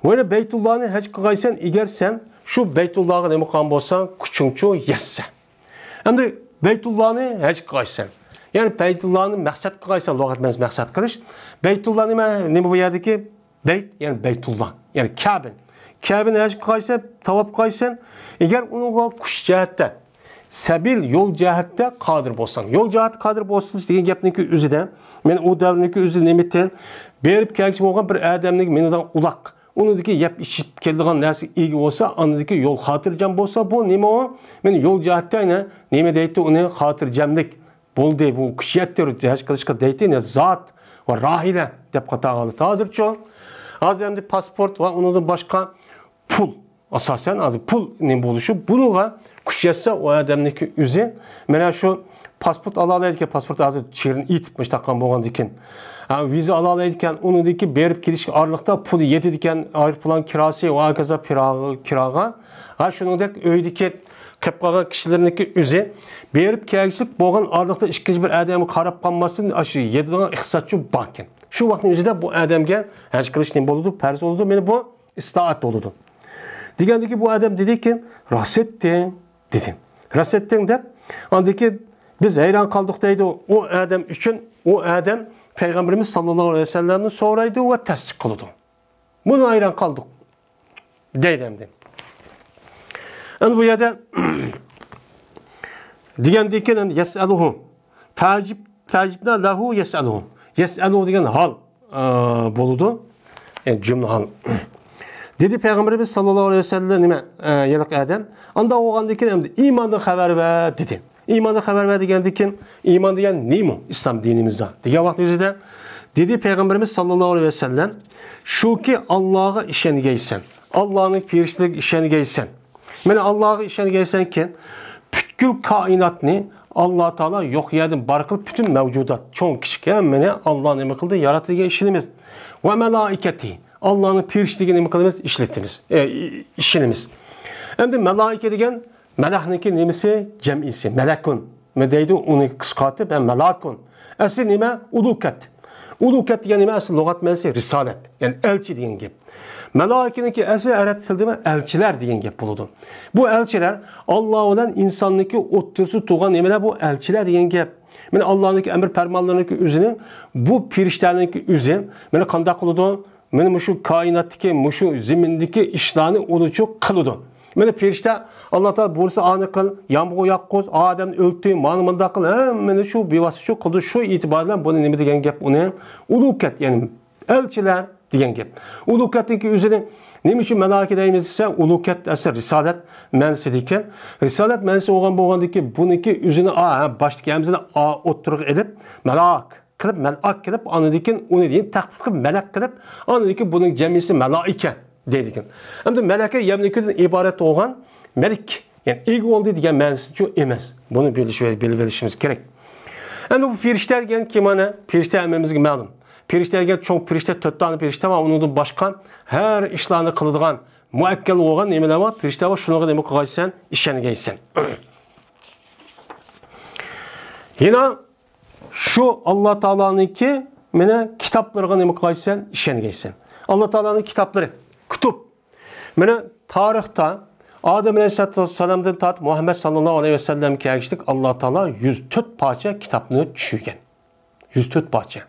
mana baytullohni haj qilg'aysan agar sen shu baytullohga nima qilgan bo'lsang kuchingchu yassa endi baytullohni haj qilg'aysan ya'ni baytullohni maqsad qilg'aysan lug'at maqsad qilish baytulloh nima nima bo'ladiki bayt ya'ni baytulloh ya'ni Ka'ba. kabani haj qilsa tavob qilg'aysan agar unga kuch jihatda sabil yo'l jihatda qodir bo'lsang yo'l jihati qodir bo'lsin degan gapniki o'zidan men u davrniki o'zi nimadan berib kelchi bo'lgan bir odamniki menidan uloq unidagi yeb ichib keladigan narsa ega bo'lsa anidagi yo'l xotirjam bo'lsa bu nima u men yo'l jihatda nima deydi uni xotirjamlik bo'ldi bu kuchyapti haj qilishga deydi zot va rohila deb qatag'ali hozirchi hozir endi pasport va unidan boshqa pul asosan pul bo'lishi bunuga kuch yetsa u odamniki o'zi mana shu pasport ала oladi ekan pasport hozir cherini etib taqqan bo'lgandan keyin viza ала oladi ekan uniki berib kelish oraliqda puli yetadi ekan aeroplan kirosi va hokazo kiroga ha shuningdek uydagi qilib qolgan kishilarniki o'zi berib kelishlik bo'lgan oraliqda ikkinchi bir odamga qarab qolmasdan shu yedigan iqtisodchi bor ekan shu vaqtni o'zida bu odamga haj qilish nima bo'ladi farz bo'ladi mana bu istoat bo'ladi degandiki bu odam dediki rost etding dedi. Rost etding deb andiki biz hayron qoldik deydi. U odam uchun u odam payg'ambarimiz sallallohu alayhi vasallamni so'raydi va tasdiq qiladi buni hayron qoldik deydi endi endi bu yerda <clears throat> degandek ekan yasaluhu tajib tajibna lahu yasaluhu yasaluhu degan hol bo'ladi yani cümle hal. <clears throat> Dedi payg'ambarimiz sallallohu alayhi vasallam nima yiliq odam anda o'g'andan keyin endi iymondan xabar ver dedi. İymondan xabar ver degandan keyin iymon degan nima islom dinimizda degan vaqt o'zida dedi payg'ambarimiz sallallohu alayhi vasallam shuki allohga ishongaysan allohning ferishtalarga ishongaysan mana allohga ishongaysan keyin butkul koinotni alloh taolo yo'q yerdan bor qilib butun mavjudot cho'ng kichik hammani olloh nima qildi yaratdigan ishimiz va malaikati Allah'ın pirişliğini nima qilamiz ishlatamiz e, ishimiz endi malaika degan malahniki nimasi jamisi malakun nima deydi uni qisqartib malakun asli nima ulukat. Ulukat degan nima asli lug'at ma'nosi risolat ya'ni elchi degan gap Malaikinin asli arab tilida elchilar degan gap bo'ladi bu elchilar olloh bilan insonniki o'ttirsi tug'an nimalar bu elchilar degan gap mana allohniki amr farmonlariniki o'zini bu mana qanday qiladi mana mushu koinotdagi mushu zimindagi ishlarni uluchu qiladi mana perishta alloh taolo bo'lsa ani qil yomg'ir yoqquz odamni o'ltir mana bundoq qil mana shu bevosita shu qildi shu e'tibor bilan buni nima degan gap uni ulukat ya'ni. Elchilar degan gap. Ulug'katniki o'zini nima uchun malaika deymiz desa ulug'kat asli risolat ma'nosida ekan risolat ma'nosi olgan bo'lgandan keyin buniki o'zini boshdagi hamzani o'ttirg'a ilib malak qilib malak qilib anadan keyin uni taqib qilib malak qilib anadan keyin buning jamisi malaika deydi ekan endi malaka yamnikidan iborat bo'lgan malik ya'ni ega bo'ldi degan ma'nosi emas. Buni bilib olishimiz kerak. Endi bu ferishta degan kim mana ferishta hammamizga ma'lum. Ferishta degan cho'ng ferishta to'rttani ferishta va undan boshqa har ishlarni qiladigan muakkal bo'lgan nimalar bor ferishta bor shunaqa nima qilgaysan ishongaysan yana shu alloh taoloniki mana kitoblarga nima qilgaysan ishongaysan alloh taoloni kitoblari kutub mana tarixda odam alayhisalotu vassalomdan tortib muhammad sallallohu alayhi vasallamga kelishlik alloh taolo yuz to'rt parcha kitobni tushirgan yuz to'rt parcha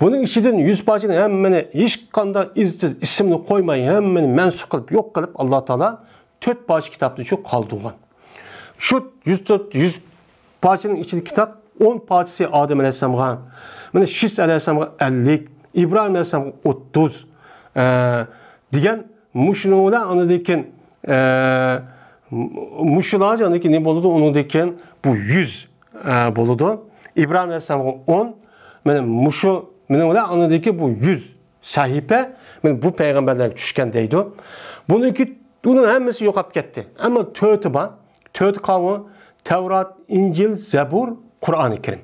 buning ichidan yuz parchani hammani hech qanday izsiz qo'ymay hammani mansub qilib yo'q qilib alloh taolo to'rt parcha kitobni shu qoldirgan shu yuz to'rt yuz parchaning ichida kitob 10 padişi Adem Aleyhisselam'a, mana Şis Aleyhisselam'a 50, İbrahim Aleyhisselam'a 30 e, degan mushunlar anadekin e, mushlar janiki ne bo'ladi unadekin bu 100 e, bo'ladi İbrahim Aleyhisselam'a 10 mana mushu mana anadeki bu 100 sahife mana bu payg'ambarlarga tushgan deydi buniki bunun hammasi yo'qolib ketdi ammo to'rti bor to'rt qavmi tavrat injil zabur Kur'an-ı Kerim.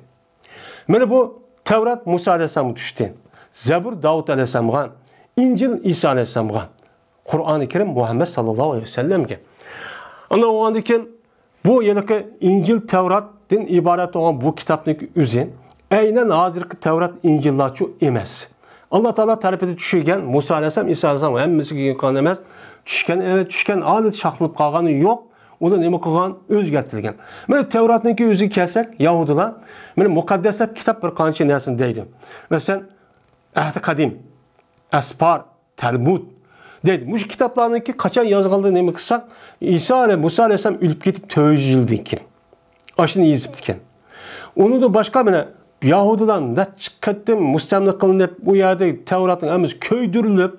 Mana bu Tevrat Musa alayhisalomga tushdi. Zabur Davud alayhisalomga, Injil Isa alayhisalomga, Qur'oni Karim Muhammad sallallohu alayhi vasallamga. Ana o'g'andan keyin bu yilgi Injil Tevratdan iborat bo'lgan bu kitobning o'zi aynan hozirgi Tevrat Injillarcha emas. Alloh taolo tarafidan tushirgan Musa alayhisalom, Isa alayhisalom hammasiga qon emas. Tushgan, tushgan odat shaqlib qolgani yo'q. uni nima qilgan o'zgartirilgan mana tavratniki o'ziga kelsak yahudilar mana muqaddaslab kitob bir qancha narsani deydi. Masalan ahdi qadim aspar talmud deydi. Mush kitoblarniki qachon yozildi nima qilsak iso alayhi muso alayhissalom o'lib ketib to'rt yuz yildan keyin ashuni yezibdi ekan uni boshqa mana yahudilar nacha qatdim mustamla qilinib u yerda tavratning hammasi ko'ydirilib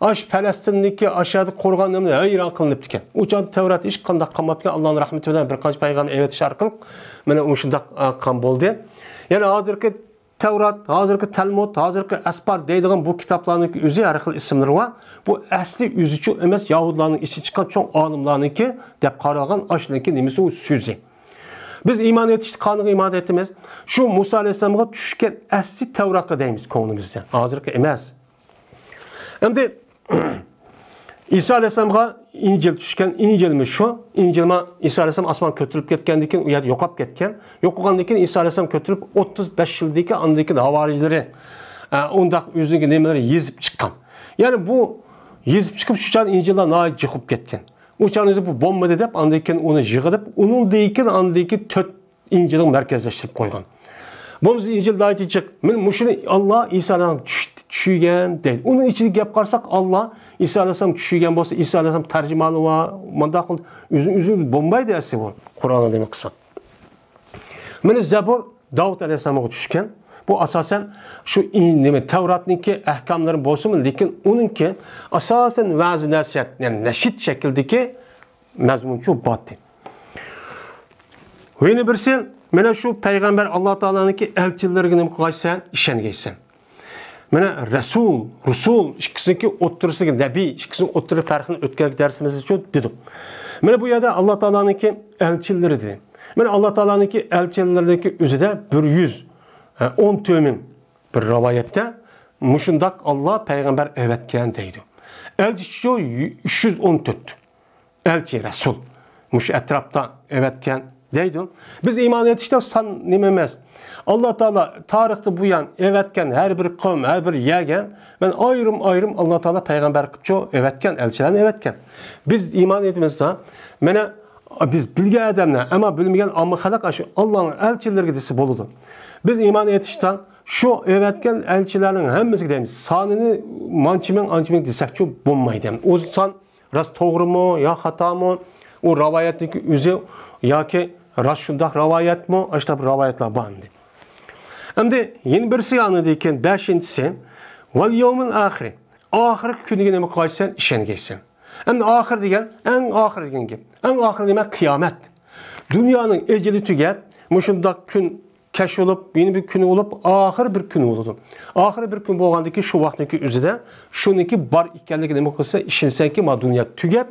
ash palestinniki ashadi qo'rg'on hayron qilinib ekan u chog'da tavrat hech qanday qolmab ekan allohni rahmati bilan bir qancha payg'ambar evatish orqali mana shundoq qilgan e, bo'ldi ya'ni hozirgi tavrat hozirgi talmud hozirgi aspar deydigan bu kitoblarni o'zi har xil ismlari bor bu asli o'zichi emas yahudlarning ichi chiqqan cho'ng olimlarniki deb qaragan ashniki nimasi u so'zi Biz iymon etish qanday iymon etamiz? Shu Musa alayhisolamga tushgan asli Tavratga deymiz ko'nglimizda. Hozirgi emas. Endi <clears throat> İsa alayhisolamga injil tushgan injilmi shu injilma iso alayhissalom osmon ko'tarilib ketgandan keyin u yerda yo'qolib ketgan yo'qolgandan keyin iso alayhissalom ko'tarilib o'ttiz besh yildan keyin andan keyin havorijlari undaq o'ziga nimalar yezib chiqqan ya'ni bu yezib chiqib shu chan injillar nihoyat jiqib ketgan u bu bo'lmadi deb andan keyin uni yig'ilib undan keyin andan keyin to'rt injilni markazlashtirib qo'ygan bo'lmasa injil aytijik men mushuni olloh iso alayhissalom tushirgan deydi uni ichiga gap qarasak olloh İsa Aleyhisselam tushirgan bo'lsa İsa Aleyhisselam tarjimani va mundaq qilib o'zini o'zi bo'lmaydi asli bu qur'onni demak qilsak mana zabur davud alayhissalomga tushgan Bu asasen şu ilmi Tevrat'ınki ehkamların bozumu lakin onunki asasen vaaz-ı nasihat yani neşit şekildeki mazmunçu battı. Yine birisi Mene şu peygamber Allah Teala'nınki elçilerine mukayyesen işengeysen. Mene Resul, Rusul ikisindeki oturusundaki Nebi ikisinin oturu farkını ötkenlik dersimiz için dedim. Mene bu yerde Allah Teala'nınki elçileri dedim. Mene Allah Teala'nınki elçilerindeki üzüde bir yüz 10 төмін бір раваятта мұшындақ Алла пайғамбар әвәткен дейді. Әлчі шо 314. Әлчі Расул. Мұш әтрапта әвәткен дейді. Біз иман етіштен сан немемез. Allah Teala tarihte bu yan evetken her bir kavm, her bir yegen ben ayrım ayrım Allah Teala peygamber kıpço evetken, elçilerin evetken. Biz iman etmemiz de mene biz bilgi edemle ama bilmeyen amma halak aşı Allah'ın elçileri gidisi boludu. biz iymon etishdan shu o'rgatgan elchilarning hammasiga deymiz sonini manchimin anchimin desakchi bo'lmaydi o'zi son rost to'g'rimi yo xatomi u rivoyatniki o'zi yoki rost shundoq rivoyatmi ana shu rivoyatlar bor endi. Yana birisi anidi keyin beshinchisi val yovmil oxiri oxirgi kuniga nima qoysan ishongaysan endi oxir degan eng oxir degan gap eng oxir nima? Qiyomat. Dunyoning ejili tugab mushundoq kun kash bo'lib, yeni bir kuni bo'lib, oxir bir kun bo'ladi. Oxir bir kun bo'lgandiki, shu vaqtniki o'zida shuniki bor ekanligi nima qilsa, ishonsanki, ma tugab,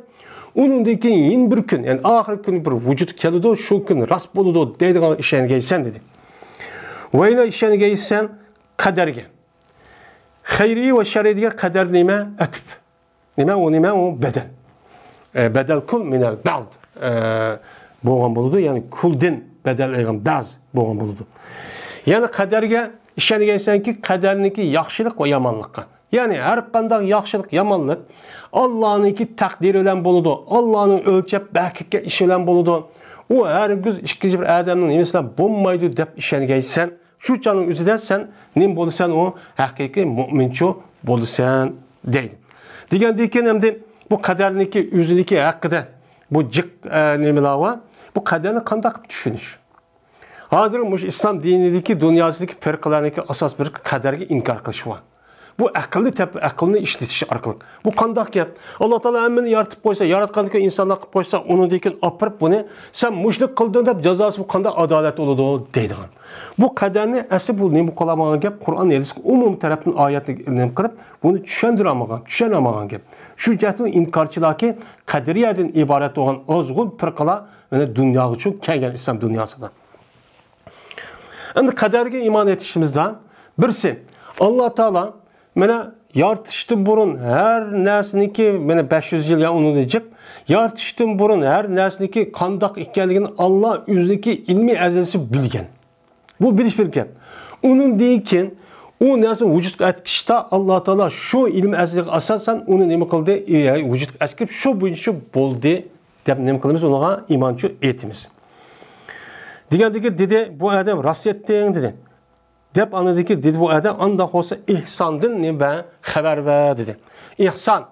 undan keyin yeni bir kun, ya'ni oxir kun bir vujud keladi, shu kun rost bo'ladi deydigan ishongaysan dedi. Ve yine işen geysen kaderge. Hayri ve şerri diye kader nime etip. Nime o nime o bedel. E, bedel kul minel ba'd. E, boğan buludu. Yani kuldin bedel eğen baz boğan buludu. Yani kaderge işen geysen ki kaderniki yaxşılık ve yamanlıkka. Yani her qandaq yaxşılık, yamanlık Allah'ınki takdir ölen buludu. Allah'ın ölçep bəkikə iş ölen buludu. O her gün ikinci bir nemesiyle bulmaydı dep işen geysen shu joning o'zida sen nim bo'lasan u haqiqiy mo'minchu bo'lasan deydi degandan keyin endi bu qadarniki o'ziniki haqida bu jiq e, nimalar bor bu qanday qilib tushunish hozir islom dinidagi dunyosidagi firqalarniki asos bir inkor qilish bor Bu aqlni tep aqlni ishlatish orqali. Bu qandoq gap? Alloh taolo hammani yaratib qo'ysa, yaratgandan insonlar qilib qo'ysa, undan keyin opirib buni sen mushlik qilding deb jazosi bu qanday adolat bo'ladi deydigan. Bu qadarni asli bu nima qilamagan gap Qur'on hadis umum tarafdan oyatni nima qilib buni tushundiramagan, tushunamagan gap. Shu jihatdan inkorchilarki qadriyadan iborat bo'lgan ozg'un firqalar mana dunyo uchun kelgan islom dunyosida. Endi qadarga iymon etishimizdan birsi Alloh taolo Mana yoritishdan burun har narsaniki mana 500 yil ya yoritishdan burun har narsaniki qandoq ekanligini Alloh o'ziniki ilmiy azasi bilgan. Bu bilish bir gap. Undan keyin u narsa vujudga etkishda Alloh taolo shu ilm azaliga asosan uni nima qildi? E, vujudga aytib shu bo'yicha bo'ldi deb nima qilamiz? Ularga iymonchi etimiz. Degandagi dedi bu odam rost etding dedi. deb anadiki dedi bu adam andaq olsa ihsandın ne ben haber ver dedi. İhsan.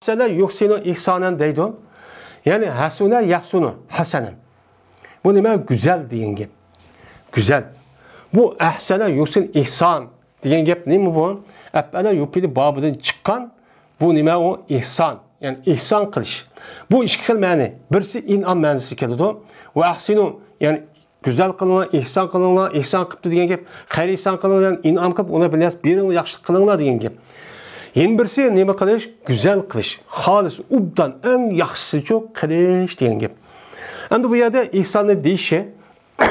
Sana yuhsinu ihsanen deydi. Yani hasune yahsunu hasanen. Bu nime güzel deyin gep. Güzel. Bu ahsana yuhsin ihsan deyen gep ne mi bu? Ebbele yupili babıdan çıkan bu nime o ihsan yani ihsan kılış. Bu iki kelimeni birisi inan mənisi kelidi. Ve ahsinu yani güzel kılınlar, ihsan kılınlar, ihsan kıptı degen gep, hayır ihsan kılınlar, inan kıp, ona bilyas birini yakışık kılınlar degen gep. Yeni birisi neme kılış? Güzel kılış. Halis, ubdan en yakışısı çok kılış degen gep. Endi bu yerde ihsanı deyişi, <coughs>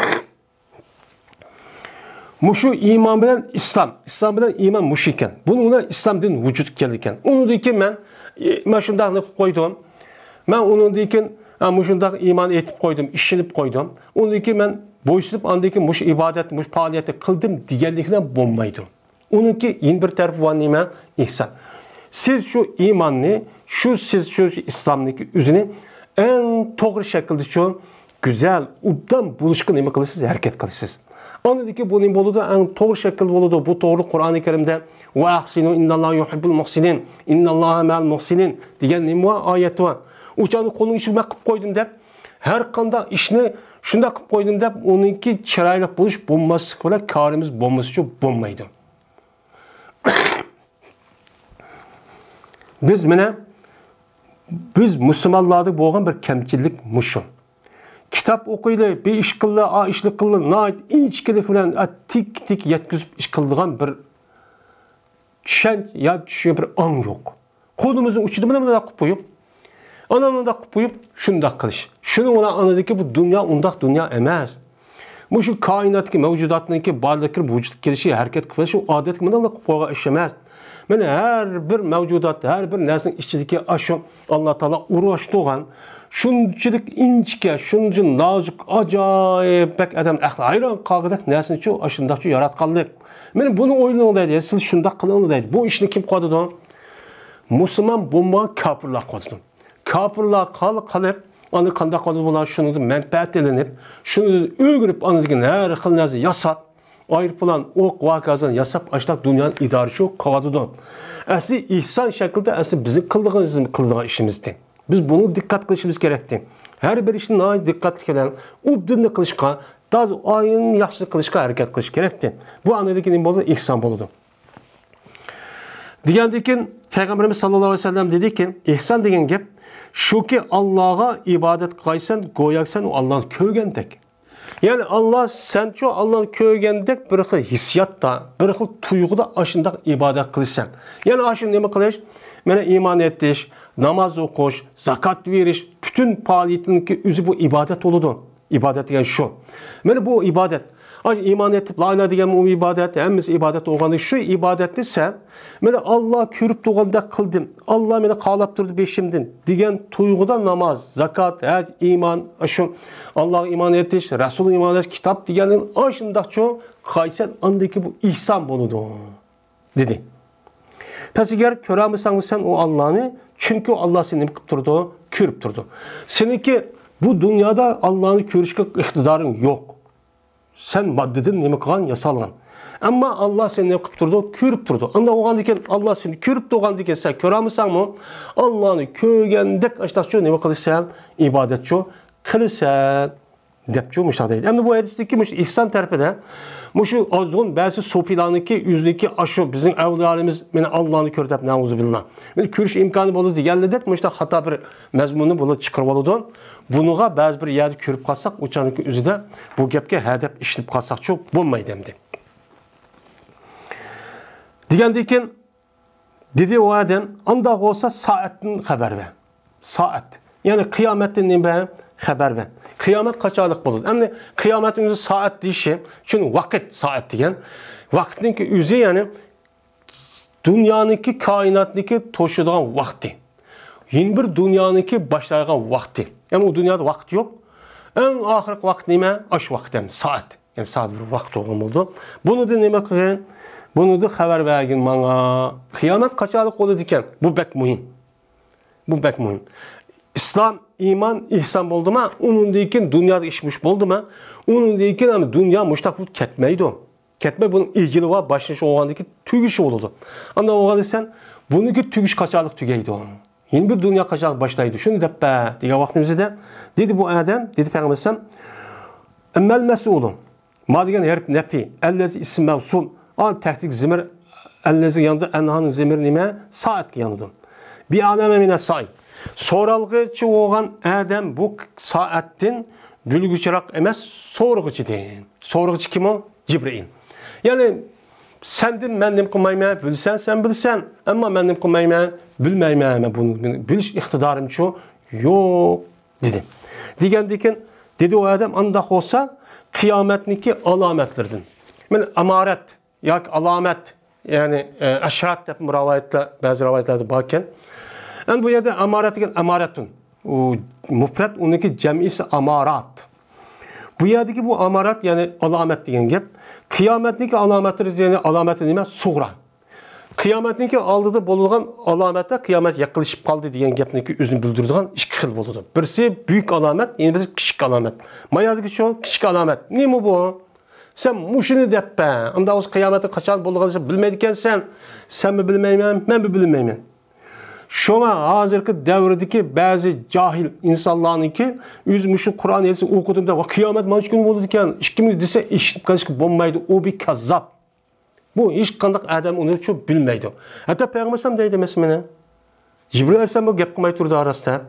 Muşu iman bilen İslam, İslam bilen iman muş iken. Bunun İslam din vücut geldi iken. Onu deyken ben shundaqni qilib qo'ydim. Men undan keyin shundaq iymon etib qo'ydim, ishinib qo'ydim. Undan keyin men bo'ysunib, undan keyin mush ibodat, mush faoliyatni qildim deganlikdan bo'lmaydi. Uniki yin bir tarafi bor nima? Ihson. Siz shu iymonni, shu siz shu islomniki o'zini eng to'g'ri shaklda shu go'zal, ubdan bo'lishga nima qilasiz? Harakat qilasiz. Anladaki bu ne boludu? En doğru şekilde boludu. Bu doğru Kur'an-ı Kerim'de ve ahsinu innallahu yuhibbul muhsinin innallaha ma'al muhsinin degan nima? Ayet var. Uçanı kolun içine qilib qo'ydim deb har qanday ishni shunday qilib qo'ydim deb uniki chiroyli bo'lish bo'lmaslik bilan korimiz bo'lmasa uchun bo'lmaydi biz mana biz musulmonlarda bo'lgan bir kamchilik mushu kitap okuyla bir iş kıldı, a işlik kıldı, nait inçkilik bilen a, tik tik yetkizip iş kıldığan bir düşen ya düşen bir an yok. Kolumuzun uçudu bana da kupuyup, anamı da kupuyup şunda kılış. Şunu ona anladı ki bu dünya undak dünya emez. Bu şu kainattaki mevcudatındaki barlıkır vücut gelişi hareket kılış şu adet kımından da kupoğa işlemez. Mene her bir mevcudat, her bir nesnin içindeki aşı Allah Teala uğraştığın shunchalik inchga shuncha nozik ajoyib odam ahli hayron qolgudek narsani shundoqchu yaratganlik mana buni o'ylang deydi siz shundoq qiling deydi bu ishni kim qiladi musulmon bo'lmagan kofirlar qiladi kofirlar qilib ani qanday qiladi bular shunidan manfaatlanib shuni o'girib anidan har xil narsa yasab ayrıpılan o'q vakazını yasab açlaq dünyanın idarəsi qavadıdır. Əsli ihsan şəklində əsli bizim qıldığımız qıldığımız işimizdir. Biz bunu dikkat qilishimiz kerakdi. Har bir ishni nihoyat diqqatli bilan ubdinni qilishga, toz oyin yaxshilik qilishga harakat qilish kerakdi. Bu anadagi nima bo'ladi? Ihson bo'ladi. Degandan keyin Payg'ambarimiz sollallohu alayhi vasallam dediki, ihson degan gap shuki Allohga ibodat qilsan, go'yo sen u Allohni ko'rgandek. Ya'ni Alloh sen shu Allohni ko'rgandek bir xil hissiyotda, bir xil tuyg'uda ashundoq ibodat qilsan. Ya'ni ashu nima qilish? Mana iymon etish, namaz okuş, zakat veriş, bütün faaliyetinki üzü bu ibadet oludu. İbadet yani şu. Yani bu ibadet. Ay iman etip la ilahe degan bu ibadet, hemmisi ibadet olganı şu ibadetni sen meni Allah ko'rib turganda qildim. Allah meni qalab turdi beshimdan degan tuyg'uda namoz, zakat, haj, iymon, shu Alloh iymon etish, Rasul iymon etish, kitob deganing shundoqchu qaysan andaki bu ihson bo'ladi dedi. Pes eğer köremisan sen o Allah'ını çünkü Allah seni kılıp durdu, körüp durdu. Seninki bu dünyada Allah'ını körüşke iktidarın yok. Sen maddedin nemi kılan yasalgan. Ama Allah seni ne kılıp durdu, körüp durdu. Anda oğan diken Allah seni körüp doğan diken sen köremisan mı? Allah'ını kögendek açtakçı nemi kılırsan, ibadetçi kılırsan. Depçi müşahede edin. Ama bu hadisteki ihsan terpede Muşu azgun bəzi sopilanınki yüzdeki aşı bizim evliyalarımız meni Allah'ını körtep nauzu billah. Meni körüş imkanı bolu deganlidik muşta hata bir mezmunu bulu çıkırıp oludun. Bunuğa bəzi bir yerde körüp kalsak uçanınki üzüde bu gepke hedef işlip kalsak çok bulmaydı demdi. Degendikin dedi o adam anda olsa saatin haber ver. Saat. Yani kıyametin nime haber ver. Qiyomat qachonliq bo'ladi endi qiyomatni o'zi soat deyishi chunki vaqt soat degan vaqtniki o'zi ya'ni dunyoniki koinotniki to'shadigan vaqti yana bir dunyoniki boshlaydigan vaqti ya'ni u dunyoda vaqt yo'q eng oxirgi vaqt nima shu vaqt ham soat ya'ni soat bir vaqt bo'lgan bo'ldi bunida nima qilgin bunida xabar bergin manga qiyomat qachonliq bo'ladi ekan bu bak muhim. Bu bak muhim islom iman ihson bo'ldimi undan keyin dunyoda ish mush bo'ldimi undan keyin ham dunyo mushtaq ketmaydi ketmay buni ilgili va boshlash bo'lgandan keyin tugishi bo'ladi anda bo'lganda sen buniki tugish qachonliq tugaydi yeni bir dunyo qachonliq boshlaydi shuni debpa degan vaqtimizda dedi bu odam dedi payg'ambar alayhisalom immal mas'ulun ma degan harf nafi allazi ism mavsul an tahdid zimir allazi yanında enhanın zimir nima saatga yanıdı bi alame mine say Soralgıcı oğan Adem bu saattin bülgüçirak emas sorğıcı deyin. Sorğıcı kim o? Cibril. Yani sendin mən nim qılmayman, bilsən sən bilsən, amma mən nim qılmayman, bilməyəm bunu. Biliş iqtidarım çu yox dedim. Degendikin dedi o adam andaq olsa kıyametniki alametlerden. Mən amaret, yak alamet yani e, əşrat deyə rivayətlər, bəzi rivayətlərdə bakən Endi bu yerda amorat degan amoratun U mufrat uniki jamisi amorat Bu yerdagi bu amorat ya'ni alomat degan gap. Qiyomatniki alomati ya'ni alomati nima? Sug'ra. Qiyomatniki oldida bo'ladigan alomatda qiyomat yaqinlashib qoldi degan gapniki o'zini bildiradigan ikki xil bo'ladi. Birisi buyuk alomat, endi birisi kichik alomat. Mayadagi shu kichik alomat. Nima bu? Sen mushuni debpa. Unda o'zi qiyomatning qachon bo'lganini bilmaydi ekansan. sanmi bilmayman, manmi bilmayman. Şuna hazırki devredeki bazı cahil insanlarınki üzmüşün şu Kur'an elisi okudum da kıyamet manç günü oldu diken iş kimi dese iş kaçık bombaydı o bir kazzap. Bu iş kandak adam onu çok bilmeydi. Hatta Peygamber deydi mesela. Cibril Aleyhisselam bu gap kılmay turdu arasında.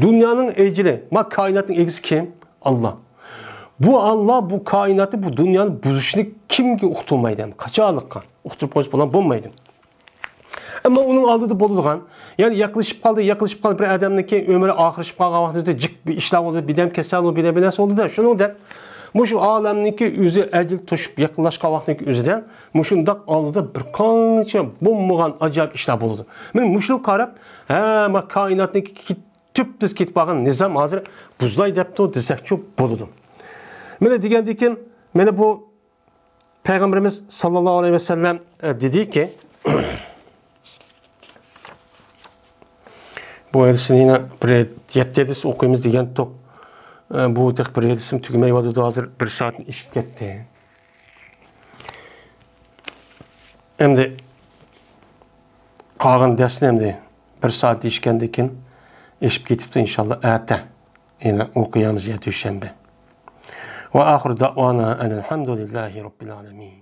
Dünyanın ecili, ma kainatın egisi kim? Allah. Bu Allah bu kainatı, bu dünyanın buzuşunu kim ki uqtulmaydı? Kaça alıqqa? Koyup olan bombaydı. Ama onun aldığı da boluduğan. Yani yaklaşıp kaldı, yaklaşıp kaldı bir adamdaki ömrü ahırışıp kalgan vaxtında cik bir işlem oldu, bir dem kesen oldu, bir dem bir oldu da şunu der. Bu şu alemdeki yüzü əcil toşup yakınlaşkan vaxtındaki yüzüden muşundak aldığı bir kança bomboğan acayip işler buldu. Ben muşlu karab, he, bak kainattaki tüptüz kitbağın nizam hazır buzlay depti o desek buludu. Mene degendikin, mene bu Peygamberimiz sallallahu aleyhi ve sellem e, dedi ki <clears throat> бұерсінені приоритеттердіс оқимыз деген тоқ бұл тек приоритетісім түгімей бадуды азыр бір сағатын ішіп кетті әмді қалған дәрсін әмді бір сағат ішкенде екен ішіп кетіпті иншалла енді оқиямыз я وآخر دعوانا أن الحمد لله رب